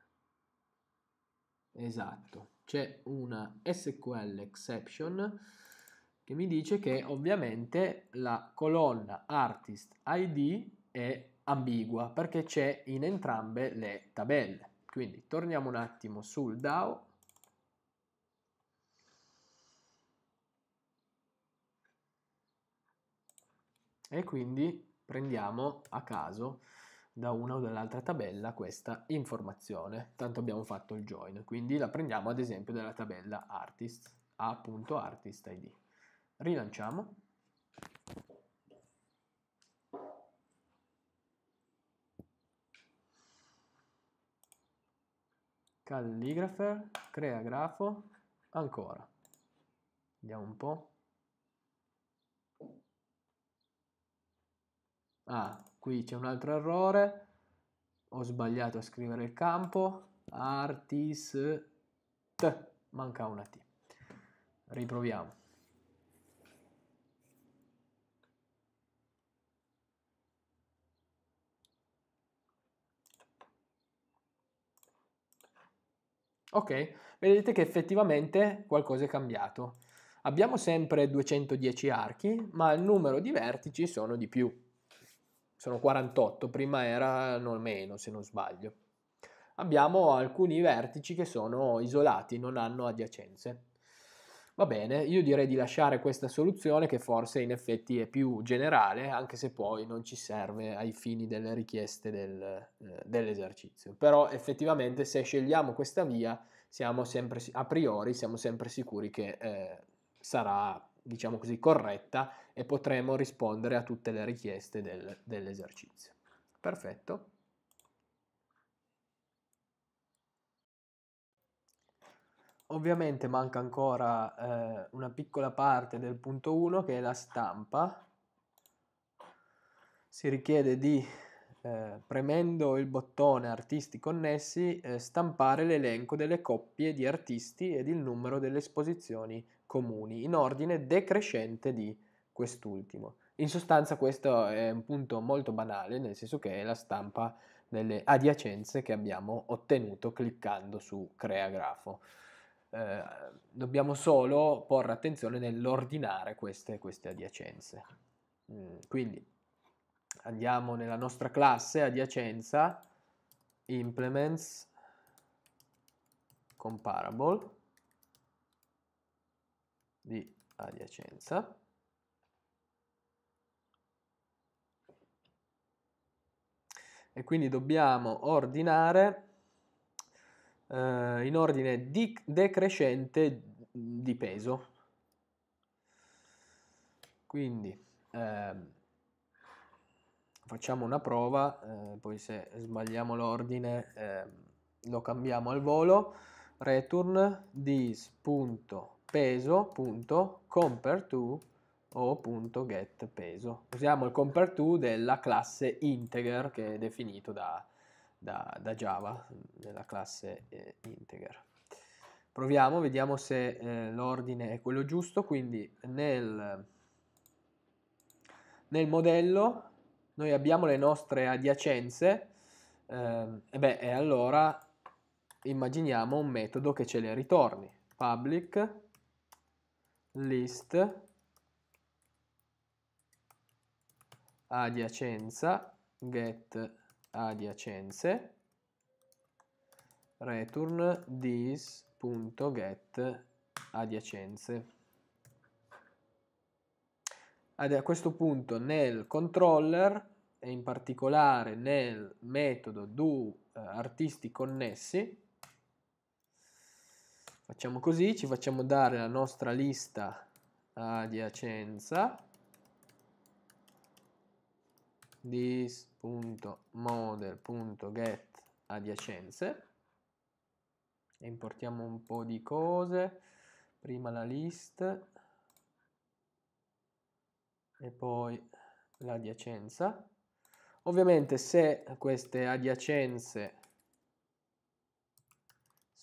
esatto. C'è una SQL exception che mi dice che ovviamente la colonna artist ID è ambigua perché c'è in entrambe le tabelle. Quindi torniamo un attimo sul DAO e quindi prendiamo a caso da una o dall'altra tabella questa informazione, tanto abbiamo fatto il join, quindi la prendiamo ad esempio dalla tabella artist, a.artistid. Rilanciamo. Calligrapher, crea grafo, ancora. Vediamo un po'. Ah, qui c'è un altro errore. Ho sbagliato a scrivere il campo. Artist. Manca una T. Riproviamo. Ok, vedete che effettivamente qualcosa è cambiato. Abbiamo sempre 210 archi, ma il numero di vertici sono di più sono 48, prima erano meno se non sbaglio. Abbiamo alcuni vertici che sono isolati, non hanno adiacenze. Va bene, io direi di lasciare questa soluzione che forse in effetti è più generale, anche se poi non ci serve ai fini delle richieste del, eh, dell'esercizio. Però effettivamente se scegliamo questa via, siamo sempre, a priori siamo sempre sicuri che eh, sarà diciamo così, corretta e potremo rispondere a tutte le richieste del, dell'esercizio. Perfetto. Ovviamente manca ancora eh, una piccola parte del punto 1 che è la stampa. Si richiede di, eh, premendo il bottone artisti connessi, eh, stampare l'elenco delle coppie di artisti ed il numero delle esposizioni comuni in ordine decrescente di quest'ultimo. In sostanza questo è un punto molto banale, nel senso che è la stampa delle adiacenze che abbiamo ottenuto cliccando su crea grafo. Eh, dobbiamo solo porre attenzione nell'ordinare queste, queste adiacenze. Mm, quindi andiamo nella nostra classe adiacenza, implements comparable, di adiacenza. E quindi dobbiamo ordinare eh, in ordine di decrescente di peso. Quindi eh, facciamo una prova, eh, poi se sbagliamo l'ordine ehm, lo cambiamo al volo. Return this.ordine peso.compare to o .get peso. Usiamo il compare to della classe integer che è definito da, da, da Java, nella classe eh, integer. Proviamo, vediamo se eh, l'ordine è quello giusto, quindi nel, nel modello noi abbiamo le nostre adiacenze eh, e, beh, e allora immaginiamo un metodo che ce le ritorni. Public list. Adiacenza. Get adiacenze. Return this.get adiacenze. A questo punto nel controller e in particolare nel metodo do eh, artisti connessi Facciamo così, ci facciamo dare la nostra lista adiacenza this.model.get adiacenze e importiamo un po' di cose, prima la list. E poi l'adiacenza. Ovviamente se queste adiacenze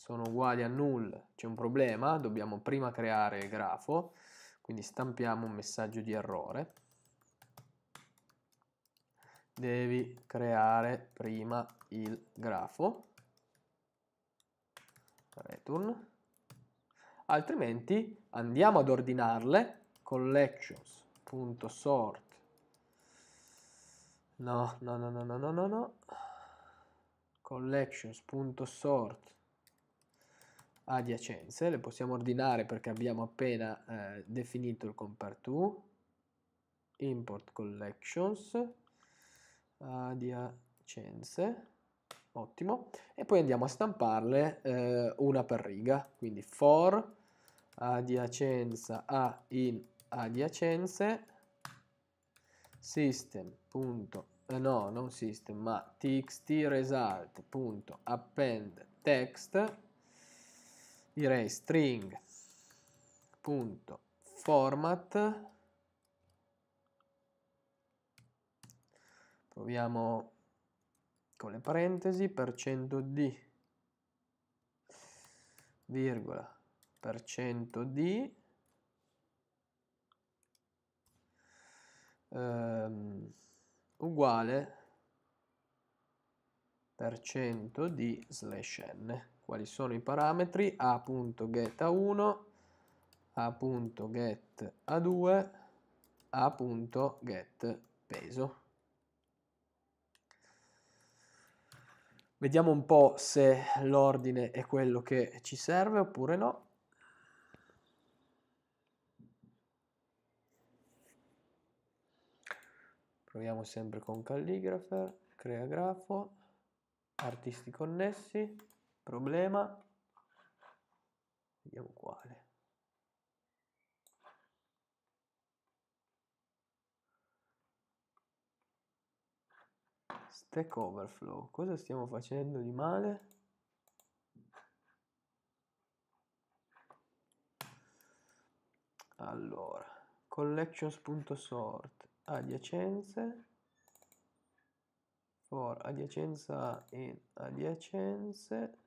sono uguali a null c'è un problema, dobbiamo prima creare il grafo, quindi stampiamo un messaggio di errore. Devi creare prima il grafo. Return, altrimenti andiamo ad ordinarle. Collections.sort no, no, no, no, no, no, no, no. collections.sort adiacenze, le possiamo ordinare perché abbiamo appena eh, definito il compare to, import collections, adiacenze, ottimo, e poi andiamo a stamparle eh, una per riga, quindi for adiacenza a in adiacenze system. Eh, no, non system, ma txt result.append text direi string punto format. Proviamo con le parentesi per cento d virgola per cento d ehm, uguale per cento di slash n quali sono i parametri? A.get a1 a.get a2 a.get peso. Vediamo un po' se l'ordine è quello che ci serve oppure no. Proviamo sempre con Calligrapher, crea grafo, artisti connessi, problema, vediamo quale. Stack Overflow, cosa stiamo facendo di male? Allora, collections.sort, adiacenze, for adiacenza in adiacenze,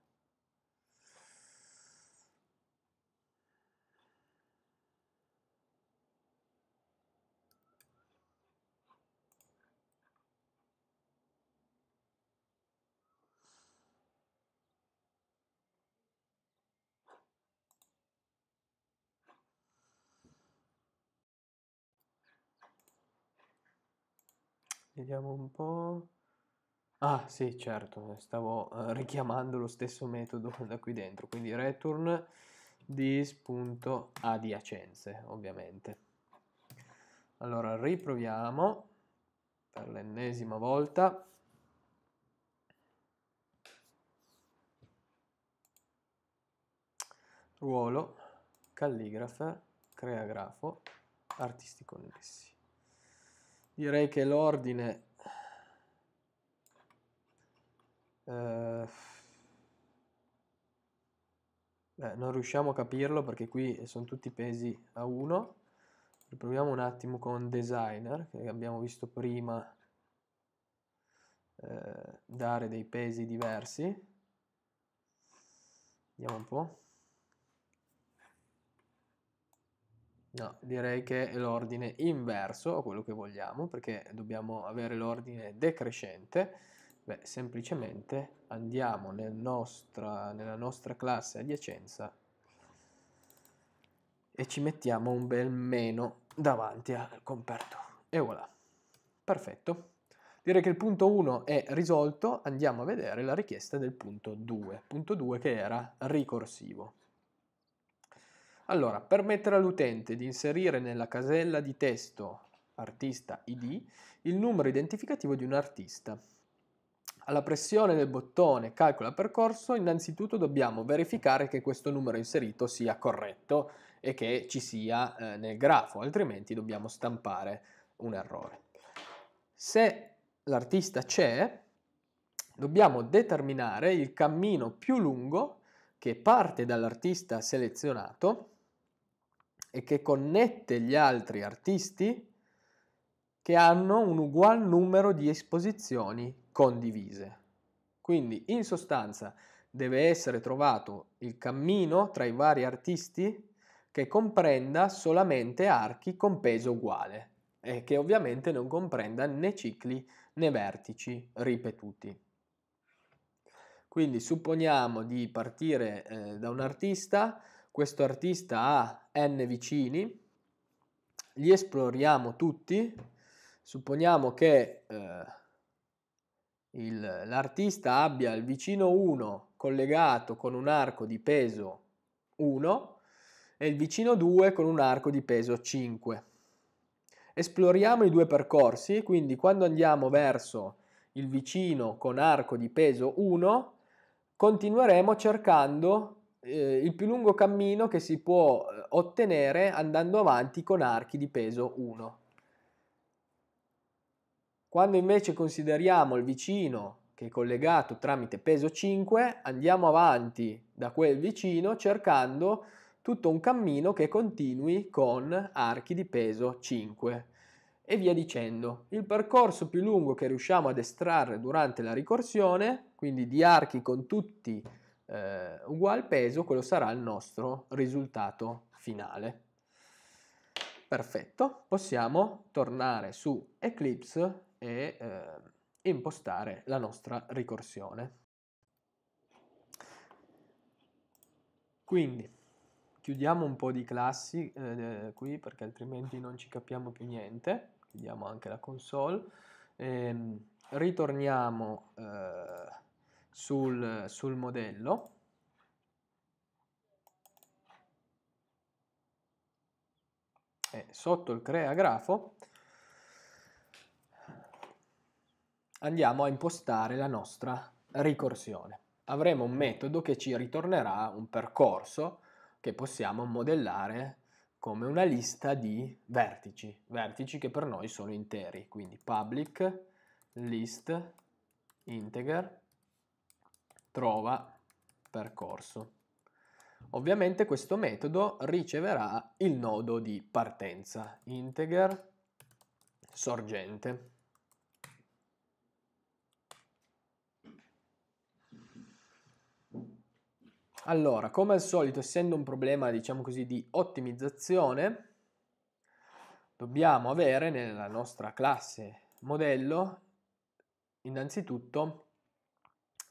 Vediamo un po'. Ah, sì, certo, stavo eh, richiamando lo stesso metodo da qui dentro, quindi return this.adiacenze, ovviamente. Allora, riproviamo per l'ennesima volta. Ruolo, calligrafer, crea grafo, artisti connessi direi che l'ordine eh, non riusciamo a capirlo perché qui sono tutti pesi a 1 proviamo un attimo con designer che abbiamo visto prima eh, dare dei pesi diversi. Vediamo un po' No, direi che è l'ordine inverso a quello che vogliamo, perché dobbiamo avere l'ordine decrescente. Beh, semplicemente andiamo nel nostra, nella nostra classe adiacenza e ci mettiamo un bel meno davanti al comperto. E voilà. Perfetto. Direi che il punto 1 è risolto, andiamo a vedere la richiesta del punto 2, punto 2 che era ricorsivo. Allora, permettere all'utente di inserire nella casella di testo artista ID il numero identificativo di un artista. Alla pressione del bottone calcola percorso, innanzitutto dobbiamo verificare che questo numero inserito sia corretto e che ci sia eh, nel grafo, altrimenti dobbiamo stampare un errore. Se l'artista c'è, dobbiamo determinare il cammino più lungo che parte dall'artista selezionato e che connette gli altri artisti che hanno un ugual numero di esposizioni condivise. Quindi in sostanza deve essere trovato il cammino tra i vari artisti che comprenda solamente archi con peso uguale e che ovviamente non comprenda né cicli né vertici ripetuti. Quindi supponiamo di partire eh, da un artista, questo artista ha n vicini, li esploriamo tutti, supponiamo che eh, il, l'artista abbia il vicino 1 collegato con un arco di peso 1 e il vicino 2 con un arco di peso 5. Esploriamo i due percorsi, quindi quando andiamo verso il vicino con arco di peso 1, continueremo cercando eh, il più lungo cammino che si può eh, ottenere andando avanti con archi di peso 1. Quando invece consideriamo il vicino che è collegato tramite peso 5, andiamo avanti da quel vicino cercando tutto un cammino che continui con archi di peso 5 e via dicendo. Il percorso più lungo che riusciamo ad estrarre durante la ricorsione, quindi di archi con tutti eh, ugual peso, quello sarà il nostro risultato finale. Perfetto, possiamo tornare su Eclipse e eh, impostare la nostra ricorsione. Quindi chiudiamo un po' di classi eh, qui perché altrimenti non ci capiamo più niente chiudiamo anche la console, ehm, ritorniamo eh, sul, sul modello, e sotto il crea grafo andiamo a impostare la nostra ricorsione. Avremo un metodo che ci ritornerà un percorso che possiamo modellare come una lista di vertici, vertici che per noi sono interi, quindi public list integer trova percorso. Ovviamente questo metodo riceverà il nodo di partenza, integer sorgente. Allora, come al solito, essendo un problema, diciamo così, di ottimizzazione, dobbiamo avere nella nostra classe modello, innanzitutto,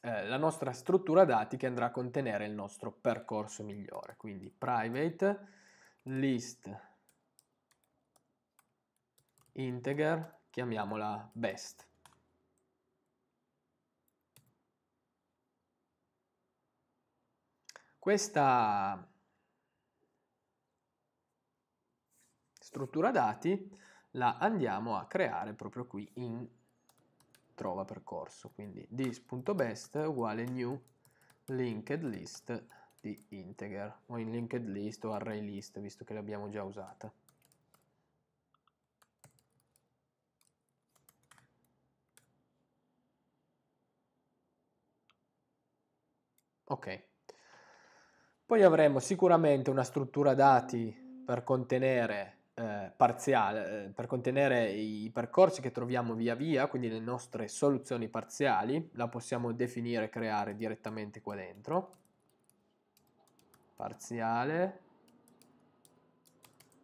eh, la nostra struttura dati che andrà a contenere il nostro percorso migliore. Quindi private list integer, chiamiamola best. Questa struttura dati la andiamo a creare proprio qui in trova percorso, quindi this.best uguale new linked list di integer o in linked list o array list visto che l'abbiamo già usata. Ok. Poi avremo sicuramente una struttura dati per contenere, eh, parziale, eh, per contenere i percorsi che troviamo via via, quindi le nostre soluzioni parziali, la possiamo definire e creare direttamente qua dentro. Parziale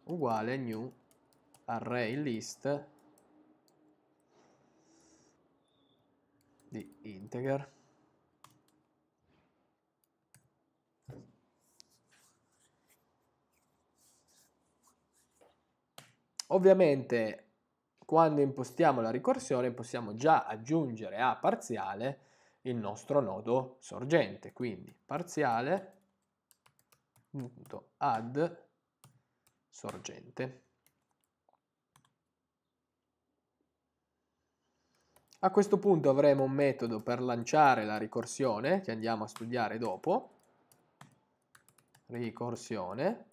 uguale new array list di integer Ovviamente quando impostiamo la ricorsione possiamo già aggiungere a parziale il nostro nodo sorgente, quindi parziale add sorgente. A questo punto avremo un metodo per lanciare la ricorsione che andiamo a studiare dopo. Ricorsione,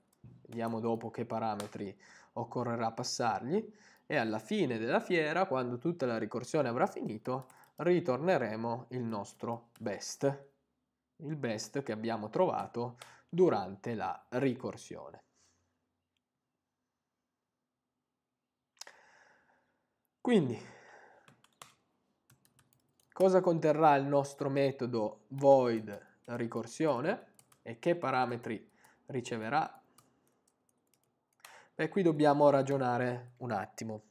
vediamo dopo che parametri occorrerà passargli e alla fine della fiera, quando tutta la ricorsione avrà finito, ritorneremo il nostro best, il best che abbiamo trovato durante la ricorsione. Quindi, cosa conterrà il nostro metodo void ricorsione e che parametri riceverà? E qui dobbiamo ragionare un attimo.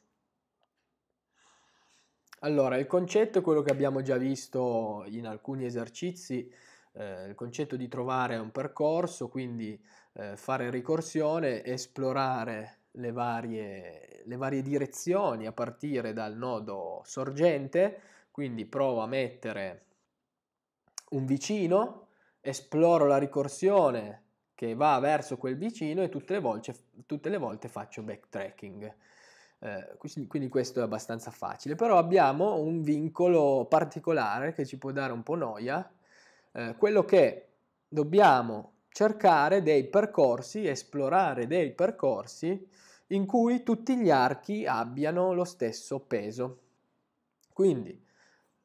Allora, il concetto è quello che abbiamo già visto in alcuni esercizi, eh, il concetto di trovare un percorso, quindi eh, fare ricorsione, esplorare le varie, le varie direzioni a partire dal nodo sorgente, quindi provo a mettere un vicino, esploro la ricorsione che va verso quel vicino e tutte le volte, tutte le volte faccio backtracking. Eh, quindi questo è abbastanza facile, però abbiamo un vincolo particolare che ci può dare un po' noia, eh, quello che dobbiamo cercare dei percorsi, esplorare dei percorsi in cui tutti gli archi abbiano lo stesso peso. Quindi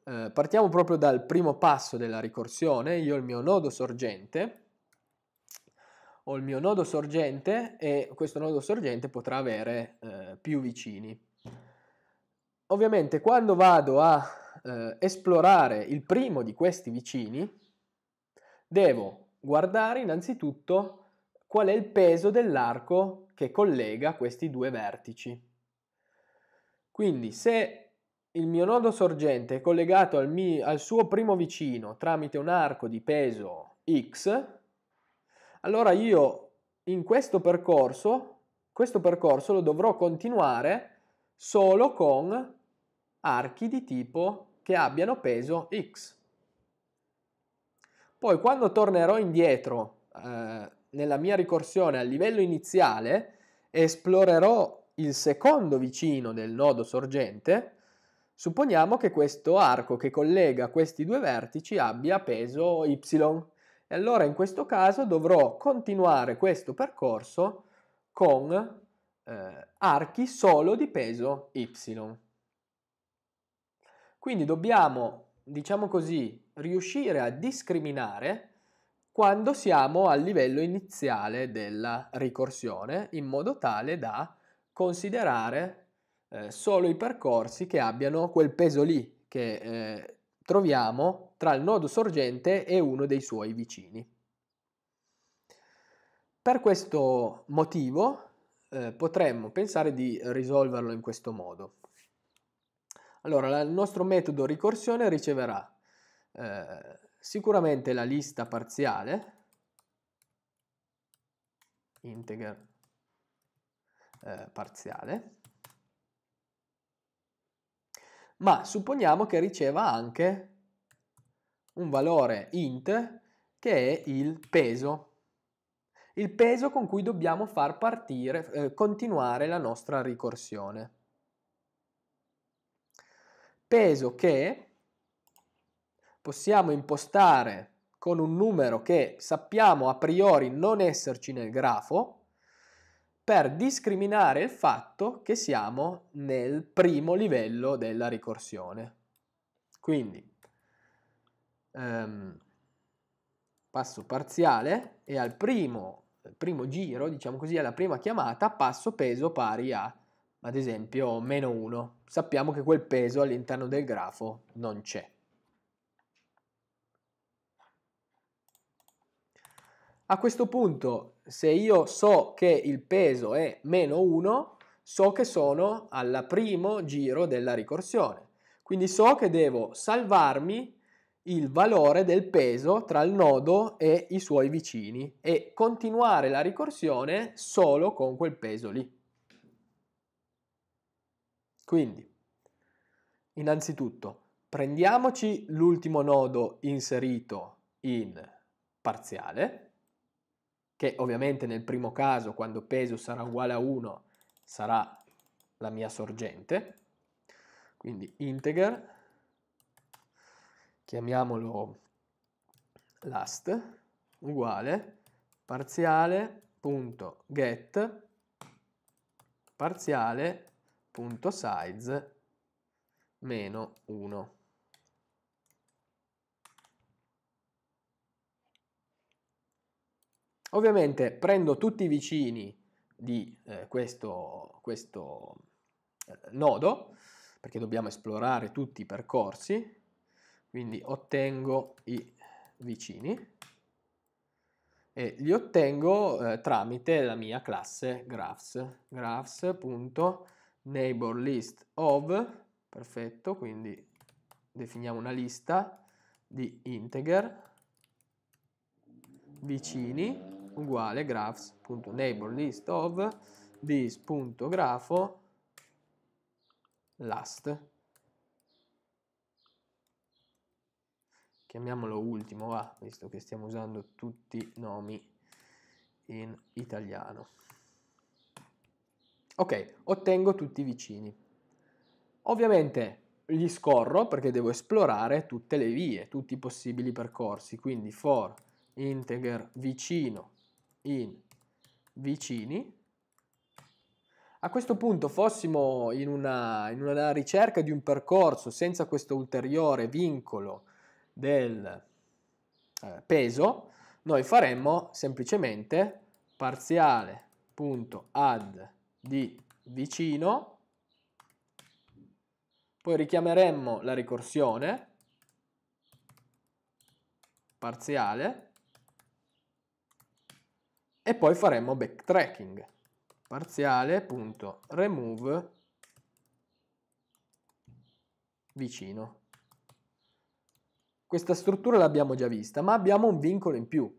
eh, partiamo proprio dal primo passo della ricorsione, io ho il mio nodo sorgente, ho il mio nodo sorgente e questo nodo sorgente potrà avere eh, più vicini. Ovviamente quando vado a eh, esplorare il primo di questi vicini, devo guardare innanzitutto qual è il peso dell'arco che collega questi due vertici. Quindi se il mio nodo sorgente è collegato al, mio, al suo primo vicino tramite un arco di peso x, allora io in questo percorso, questo percorso lo dovrò continuare solo con archi di tipo che abbiano peso x. Poi quando tornerò indietro eh, nella mia ricorsione al livello iniziale, esplorerò il secondo vicino del nodo sorgente, supponiamo che questo arco che collega questi due vertici abbia peso y e allora in questo caso dovrò continuare questo percorso con eh, archi solo di peso y. Quindi dobbiamo, diciamo così, riuscire a discriminare quando siamo al livello iniziale della ricorsione in modo tale da considerare eh, solo i percorsi che abbiano quel peso lì che eh, troviamo tra il nodo sorgente e uno dei suoi vicini. Per questo motivo eh, potremmo pensare di risolverlo in questo modo. Allora, il nostro metodo ricorsione riceverà eh, sicuramente la lista parziale, integer eh, parziale, ma supponiamo che riceva anche un valore int che è il peso, il peso con cui dobbiamo far partire, eh, continuare la nostra ricorsione. Peso che possiamo impostare con un numero che sappiamo a priori non esserci nel grafo, per discriminare il fatto che siamo nel primo livello della ricorsione. Quindi ehm, passo parziale e al primo, primo giro, diciamo così, alla prima chiamata passo peso pari a, ad esempio, meno 1. Sappiamo che quel peso all'interno del grafo non c'è. A questo punto, se io so che il peso è meno 1, so che sono al primo giro della ricorsione. Quindi so che devo salvarmi il valore del peso tra il nodo e i suoi vicini e continuare la ricorsione solo con quel peso lì. Quindi, innanzitutto, prendiamoci l'ultimo nodo inserito in parziale, che ovviamente nel primo caso, quando peso sarà uguale a 1, sarà la mia sorgente. Quindi integer, chiamiamolo last, uguale parziale.get parziale graph.size meno 1. Ovviamente prendo tutti i vicini di eh, questo, questo eh, nodo, perché dobbiamo esplorare tutti i percorsi, quindi ottengo i vicini e li ottengo eh, tramite la mia classe graphs, graphs.neighborListOf, perfetto, quindi definiamo una lista di integer vicini uguale graphs.neighborListOf this.grafo last chiamiamolo ultimo va visto che stiamo usando tutti nomi in italiano. Ok ottengo tutti i vicini. Ovviamente li scorro perché devo esplorare tutte le vie tutti i possibili percorsi. Quindi for integer vicino in vicini. A questo punto fossimo in una, in una ricerca di un percorso senza questo ulteriore vincolo del eh, peso, noi faremmo semplicemente parziale.add di vicino, poi richiameremmo la ricorsione parziale e poi faremo backtracking parziale.remove vicino. Questa struttura l'abbiamo già vista, ma abbiamo un vincolo in più.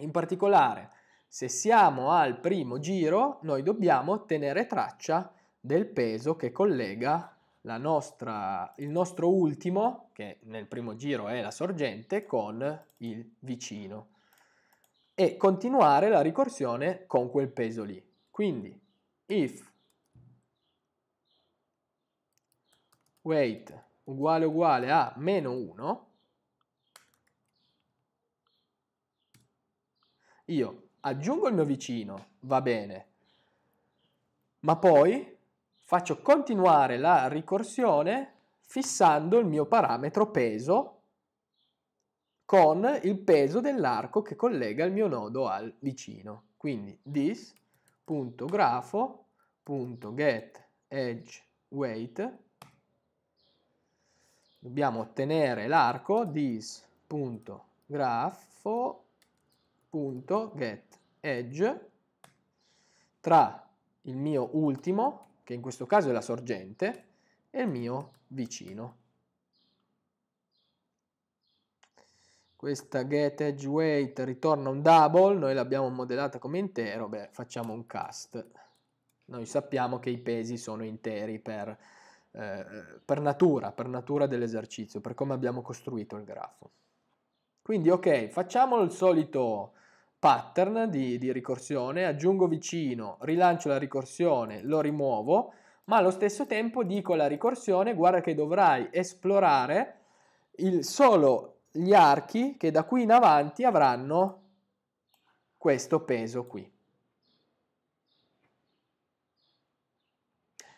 In particolare, se siamo al primo giro, noi dobbiamo tenere traccia del peso che collega nostra, il nostro ultimo, che nel primo giro è la sorgente, con il vicino e continuare la ricorsione con quel peso lì. Quindi if weight uguale uguale a meno 1, io aggiungo il mio vicino, va bene, ma poi faccio continuare la ricorsione fissando il mio parametro peso con il peso dell'arco che collega il mio nodo al vicino. Quindi this.grafo.getEdgeWeight dobbiamo ottenere l'arco this.grafo.getEdge tra il mio ultimo, che in questo caso è la sorgente, e il mio vicino. questa get edge weight ritorna un double, noi l'abbiamo modellata come intero, beh, facciamo un cast. Noi sappiamo che i pesi sono interi per, eh, per natura, per natura dell'esercizio, per come abbiamo costruito il grafo. Quindi ok, facciamo il solito pattern di, di ricorsione, aggiungo vicino, rilancio la ricorsione, lo rimuovo, ma allo stesso tempo dico alla ricorsione guarda che dovrai esplorare il solo gli archi che da qui in avanti avranno questo peso qui.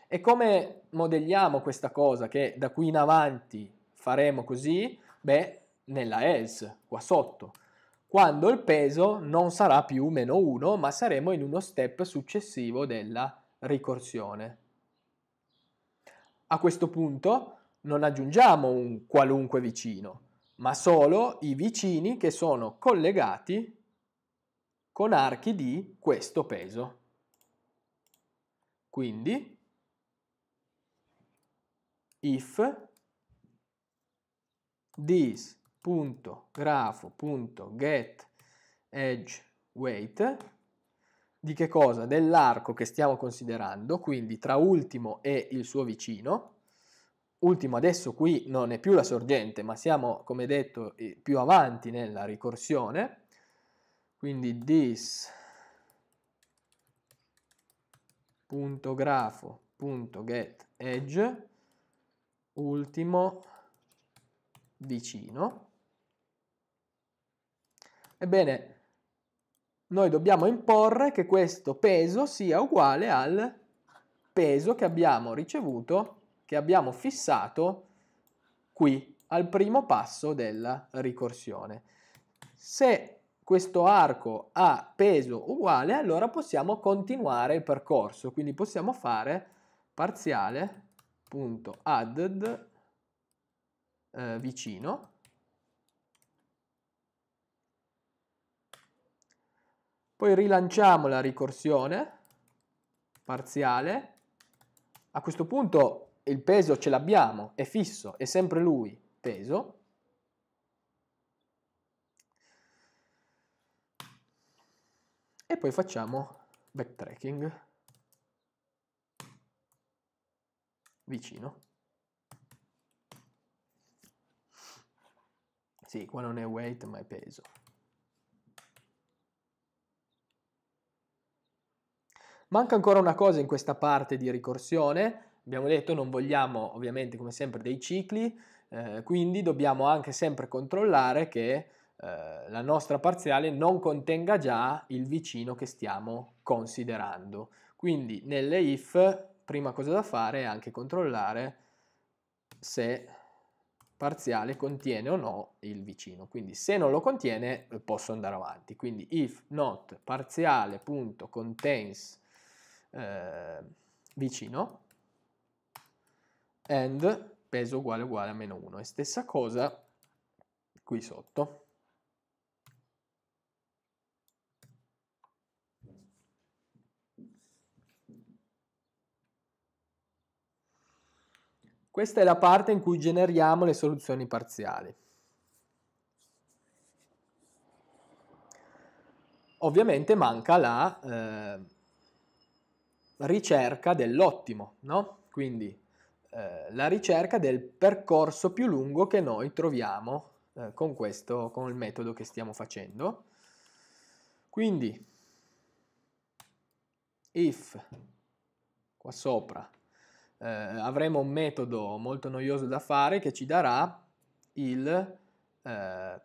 E come modelliamo questa cosa che da qui in avanti faremo così? Beh, nella else, qua sotto, quando il peso non sarà più meno 1, ma saremo in uno step successivo della ricorsione. A questo punto non aggiungiamo un qualunque vicino, ma solo i vicini che sono collegati con archi di questo peso. Quindi if this.grafo.get edge weight di che cosa? Dell'arco che stiamo considerando, quindi tra ultimo e il suo vicino, Ultimo, adesso qui non è più la sorgente, ma siamo, come detto, più avanti nella ricorsione. Quindi this punto grafo punto get edge ultimo vicino ebbene noi dobbiamo imporre che questo peso sia uguale al peso che abbiamo ricevuto, che abbiamo fissato qui al primo passo della ricorsione. Se questo arco ha peso uguale, allora possiamo continuare il percorso, quindi possiamo fare parziale.added eh, vicino. Poi rilanciamo la ricorsione parziale. A questo punto il peso ce l'abbiamo, è fisso, è sempre lui, peso. E poi facciamo backtracking vicino. Sì, qua non è weight ma è peso. Manca ancora una cosa in questa parte di ricorsione, abbiamo detto non vogliamo ovviamente come sempre dei cicli, eh, quindi dobbiamo anche sempre controllare che eh, la nostra parziale non contenga già il vicino che stiamo considerando. Quindi nelle if, prima cosa da fare è anche controllare se parziale contiene o no il vicino. Quindi se non lo contiene posso andare avanti. Quindi if not parziale.contains eh, vicino and peso uguale uguale a meno 1 e stessa cosa qui sotto. Questa è la parte in cui generiamo le soluzioni parziali. Ovviamente manca la eh, ricerca dell'ottimo, no? Quindi eh, la ricerca del percorso più lungo che noi troviamo eh, con questo, con il metodo che stiamo facendo. Quindi, if qua sopra eh, avremo un metodo molto noioso da fare che ci darà il eh,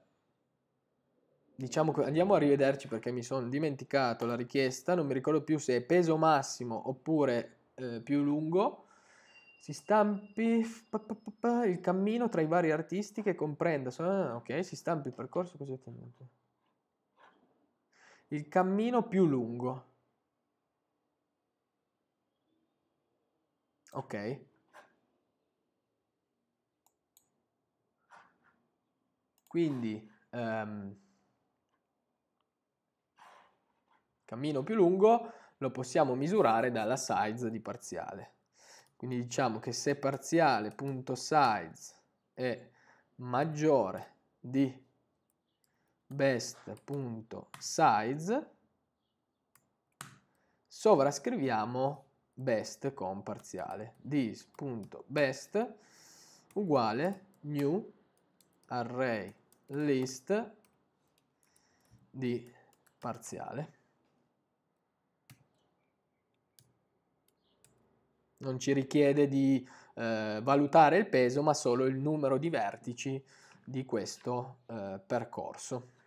diciamo andiamo a rivederci perché mi sono dimenticato la richiesta non mi ricordo più se è peso massimo oppure eh, più lungo. Si stampi il cammino tra i vari artisti che comprenda. Ah, ok si stampi il percorso così il cammino più lungo Ok. Quindi um, cammino più lungo lo possiamo misurare dalla size di parziale. Quindi diciamo che se parziale.size è maggiore di best.size sovrascriviamo best con parziale. this.best uguale new array list di parziale. Non ci richiede di eh, valutare il peso, ma solo il numero di vertici di questo eh, percorso.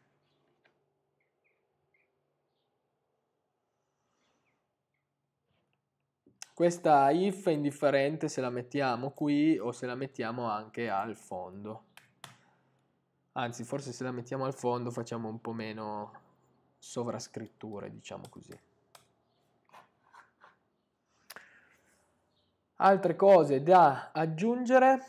Questa if è indifferente se la mettiamo qui o se la mettiamo anche al fondo. Anzi, forse se la mettiamo al fondo facciamo un po' meno sovrascritture, diciamo così. Altre cose da aggiungere.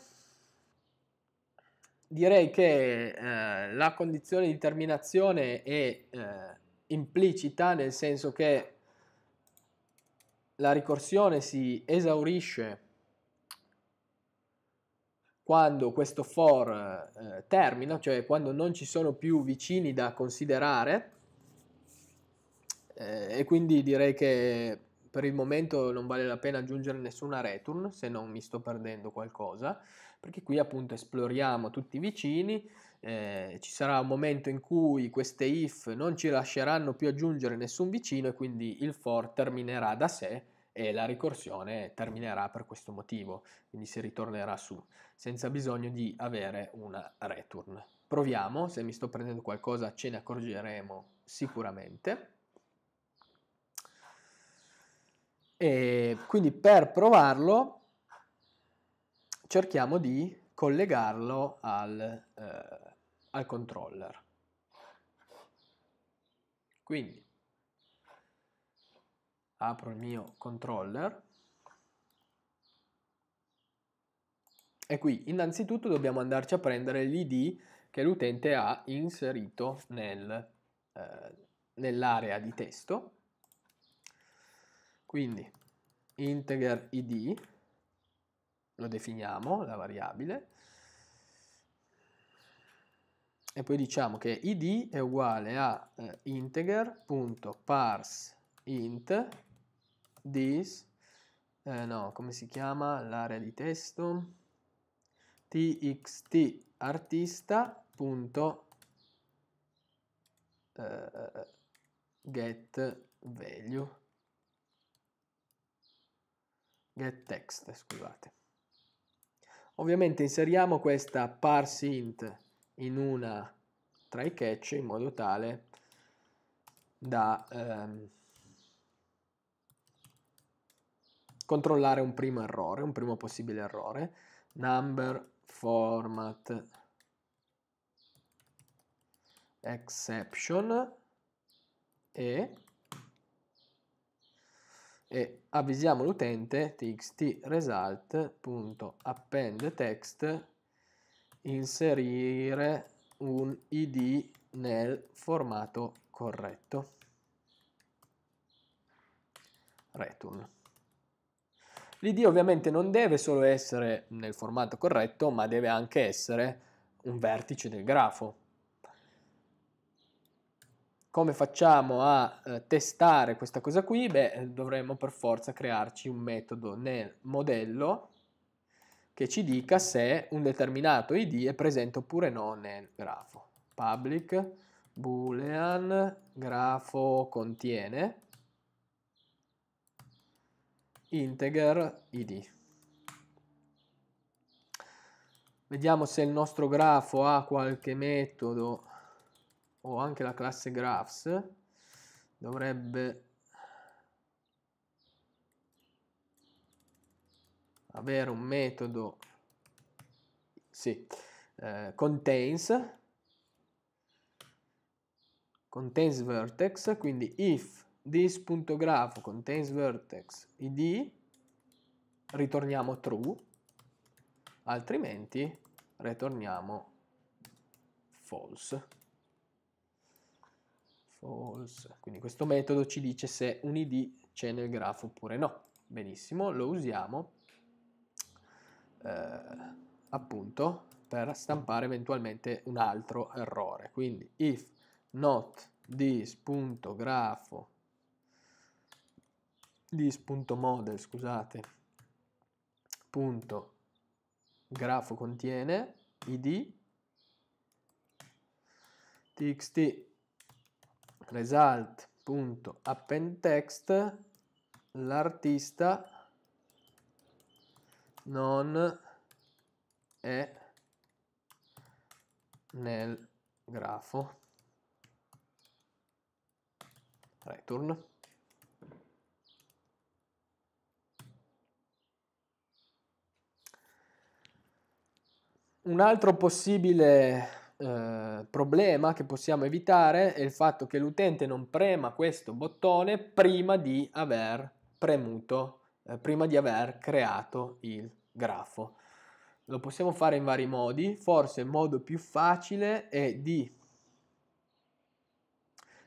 Direi che eh, la condizione di terminazione è eh, implicita, nel senso che la ricorsione si esaurisce quando questo for eh, termina, cioè quando non ci sono più vicini da considerare eh, e quindi direi che per il momento non vale la pena aggiungere nessuna return se non mi sto perdendo qualcosa perché qui appunto esploriamo tutti i vicini eh, ci sarà un momento in cui queste if non ci lasceranno più aggiungere nessun vicino e quindi il for terminerà da sé e la ricorsione terminerà per questo motivo, quindi si ritornerà su, senza bisogno di avere una return. Proviamo, se mi sto prendendo qualcosa ce ne accorgeremo sicuramente. E quindi per provarlo cerchiamo di collegarlo al, eh, al controller. Quindi apro il mio controller. E qui innanzitutto dobbiamo andarci a prendere l'id che l'utente ha inserito nel, eh, nell'area di testo. Quindi integer id lo definiamo la variabile. E poi diciamo che id è uguale a eh, integer.parse int this eh, no come si chiama l'area di testo? txt artista punto eh, value. Scusate ovviamente inseriamo questa parse int in una try catch in modo tale da ehm, controllare un primo errore, un primo possibile errore, number format exception e, e avvisiamo l'utente txt result.append text inserire un id nel formato corretto. Return. L'id ovviamente non deve solo essere nel formato corretto ma deve anche essere un vertice del grafo come facciamo a eh, testare questa cosa qui? Beh, dovremmo per forza crearci un metodo nel modello che ci dica se un determinato id è presente oppure no nel grafo. Public boolean grafo contiene integer id. Vediamo se il nostro grafo ha qualche metodo o anche la classe graphs dovrebbe avere un metodo sì, eh, contains contains vertex quindi if this.graph contains vertex id ritorniamo true altrimenti ritorniamo false false quindi questo metodo ci dice se un id c'è nel grafo oppure no benissimo lo usiamo eh, appunto per stampare eventualmente un altro errore. Quindi if not this.grafo this.model scusate punto grafo contiene id txt result.append text l'artista non è nel grafo. Return un altro possibile eh, problema che possiamo evitare è il fatto che l'utente non prema questo bottone prima di aver premuto eh, prima di aver creato il grafo. Lo possiamo fare in vari modi, forse il modo più facile è di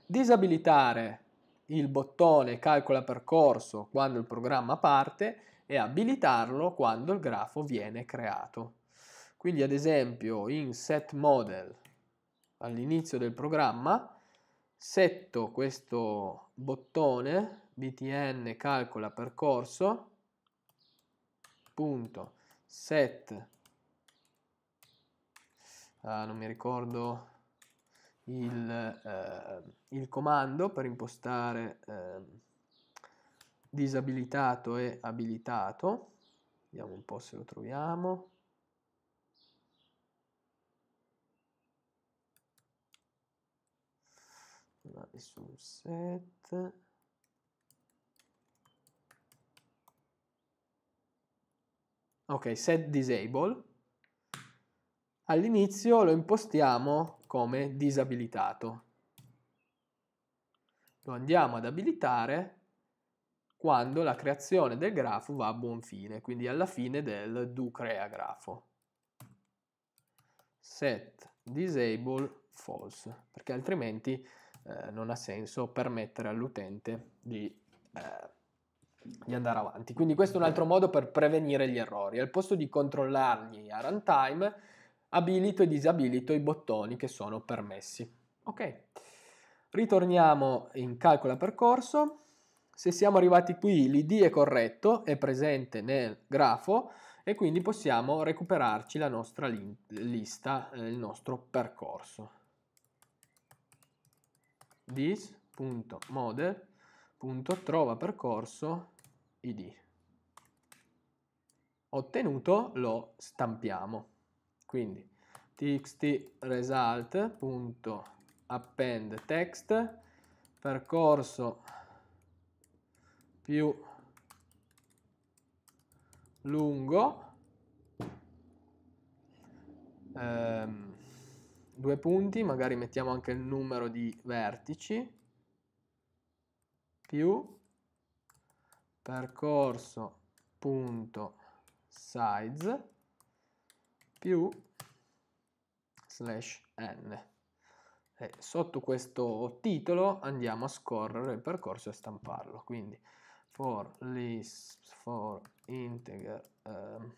disabilitare il bottone calcola percorso quando il programma parte e abilitarlo quando il grafo viene creato. Quindi ad esempio in set model all'inizio del programma setto questo bottone btn calcola percorso punto set ah, non mi ricordo il, eh, il comando per impostare eh, disabilitato e abilitato. Vediamo un po' se lo troviamo su set ok, set disable, all'inizio lo impostiamo come disabilitato. Lo andiamo ad abilitare quando la creazione del grafo va a buon fine, quindi alla fine del do crea grafo. Set disable false, perché altrimenti eh, non ha senso permettere all'utente di, eh, di, andare avanti. Quindi questo è un altro modo per prevenire gli errori. Al posto di controllarli a runtime, abilito e disabilito i bottoni che sono permessi. Ok, ritorniamo in calcola percorso. Se siamo arrivati qui l'id è corretto, è presente nel grafo e quindi possiamo recuperarci la nostra lista, eh, il nostro percorso this.model.trova percorso id. Ottenuto lo stampiamo. Quindi txt result.append text percorso più lungo ehm, due punti, magari mettiamo anche il numero di vertici, più percorso punto size più slash n. E sotto questo titolo andiamo a scorrere il percorso e stamparlo. Quindi for list for integer um,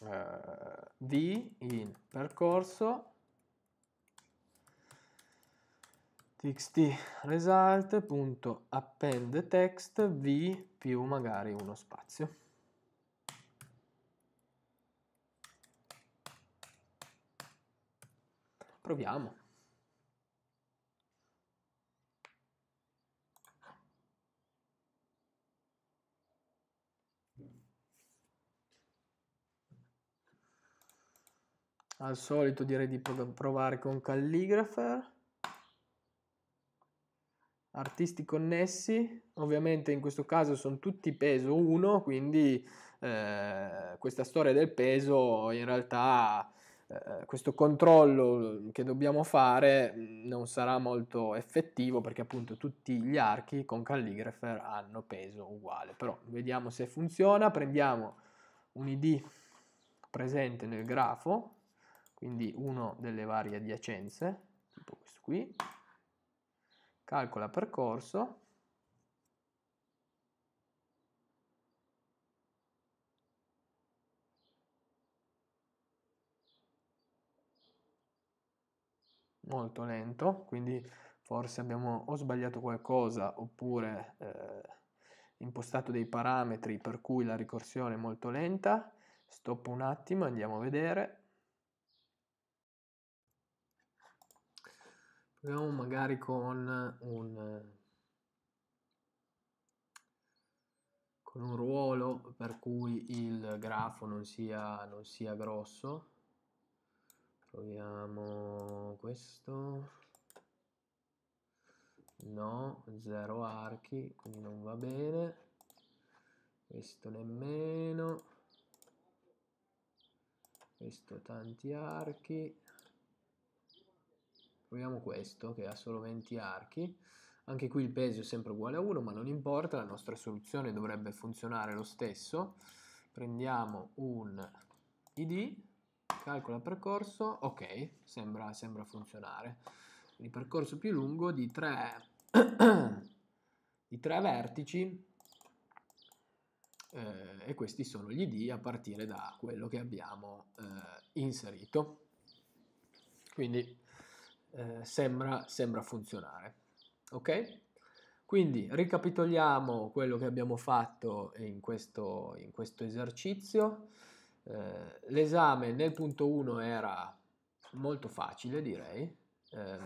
uh, v in percorso txt result.append text v più magari uno spazio. Proviamo. Al solito direi di provare con Calligrapher. Artisti connessi, ovviamente in questo caso sono tutti peso 1, quindi eh, questa storia del peso in realtà eh, questo controllo che dobbiamo fare non sarà molto effettivo perché appunto tutti gli archi con Calligrapher hanno peso uguale, però vediamo se funziona, prendiamo un id presente nel grafo quindi uno delle varie adiacenze, tipo questo qui, calcola percorso, molto lento, quindi forse abbiamo o sbagliato qualcosa oppure eh, impostato dei parametri per cui la ricorsione è molto lenta. Stop un attimo, andiamo a vedere. Proviamo magari con un, con un ruolo per cui il grafo non sia, non sia grosso. Proviamo questo. No, zero archi, quindi non va bene. Questo nemmeno. Questo tanti archi proviamo questo che ha solo 20 archi. Anche qui il peso è sempre uguale a 1 ma non importa la nostra soluzione dovrebbe funzionare lo stesso. Prendiamo un id calcola percorso. Ok sembra, sembra funzionare. Il percorso più lungo di 3 di 3 vertici. Eh, e questi sono gli id a partire da quello che abbiamo eh, inserito. Quindi eh, sembra, sembra funzionare. Ok? Quindi ricapitoliamo quello che abbiamo fatto in questo, in questo esercizio. Eh, l'esame nel punto 1 era molto facile direi. Eh,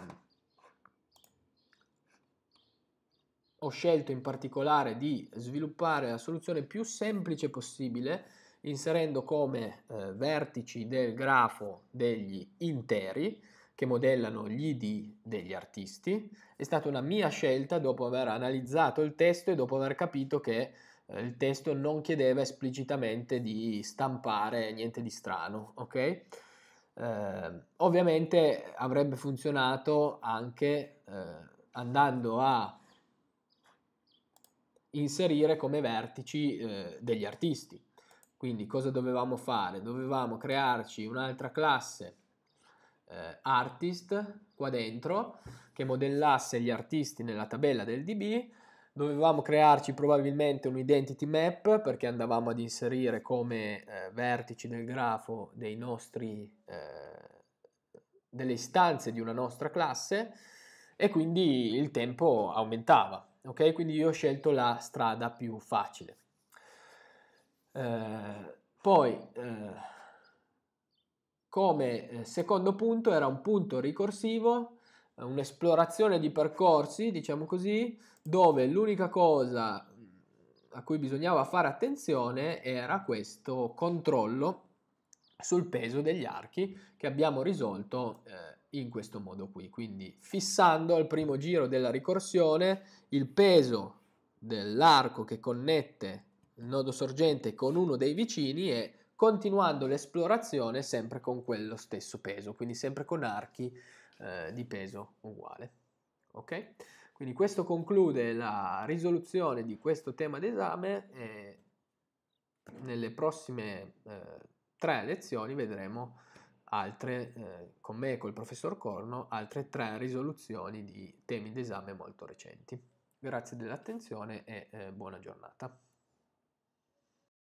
ho scelto in particolare di sviluppare la soluzione più semplice possibile inserendo come eh, vertici del grafo degli interi che modellano gli ID degli artisti. È stata una mia scelta dopo aver analizzato il testo e dopo aver capito che eh, il testo non chiedeva esplicitamente di stampare niente di strano, ok? Eh, ovviamente avrebbe funzionato anche eh, andando a inserire come vertici eh, degli artisti. Quindi cosa dovevamo fare? Dovevamo crearci un'altra classe eh, artist qua dentro che modellasse gli artisti nella tabella del DB. Dovevamo crearci probabilmente un identity map perché andavamo ad inserire come eh, vertici del grafo dei nostri, eh, delle istanze di una nostra classe e quindi il tempo aumentava. Ok, quindi io ho scelto la strada più facile. Eh, poi eh, come eh, secondo punto era un punto ricorsivo, eh, un'esplorazione di percorsi, diciamo così, dove l'unica cosa a cui bisognava fare attenzione era questo controllo sul peso degli archi che abbiamo risolto eh, in questo modo qui. Quindi fissando al primo giro della ricorsione il peso dell'arco che connette il nodo sorgente con uno dei vicini e continuando l'esplorazione sempre con quello stesso peso, quindi sempre con archi eh, di peso uguale. Ok? Quindi questo conclude la risoluzione di questo tema d'esame e nelle prossime eh, tre lezioni vedremo altre, eh, con me e col professor Corno, altre tre risoluzioni di temi d'esame molto recenti. Grazie dell'attenzione e eh, buona giornata.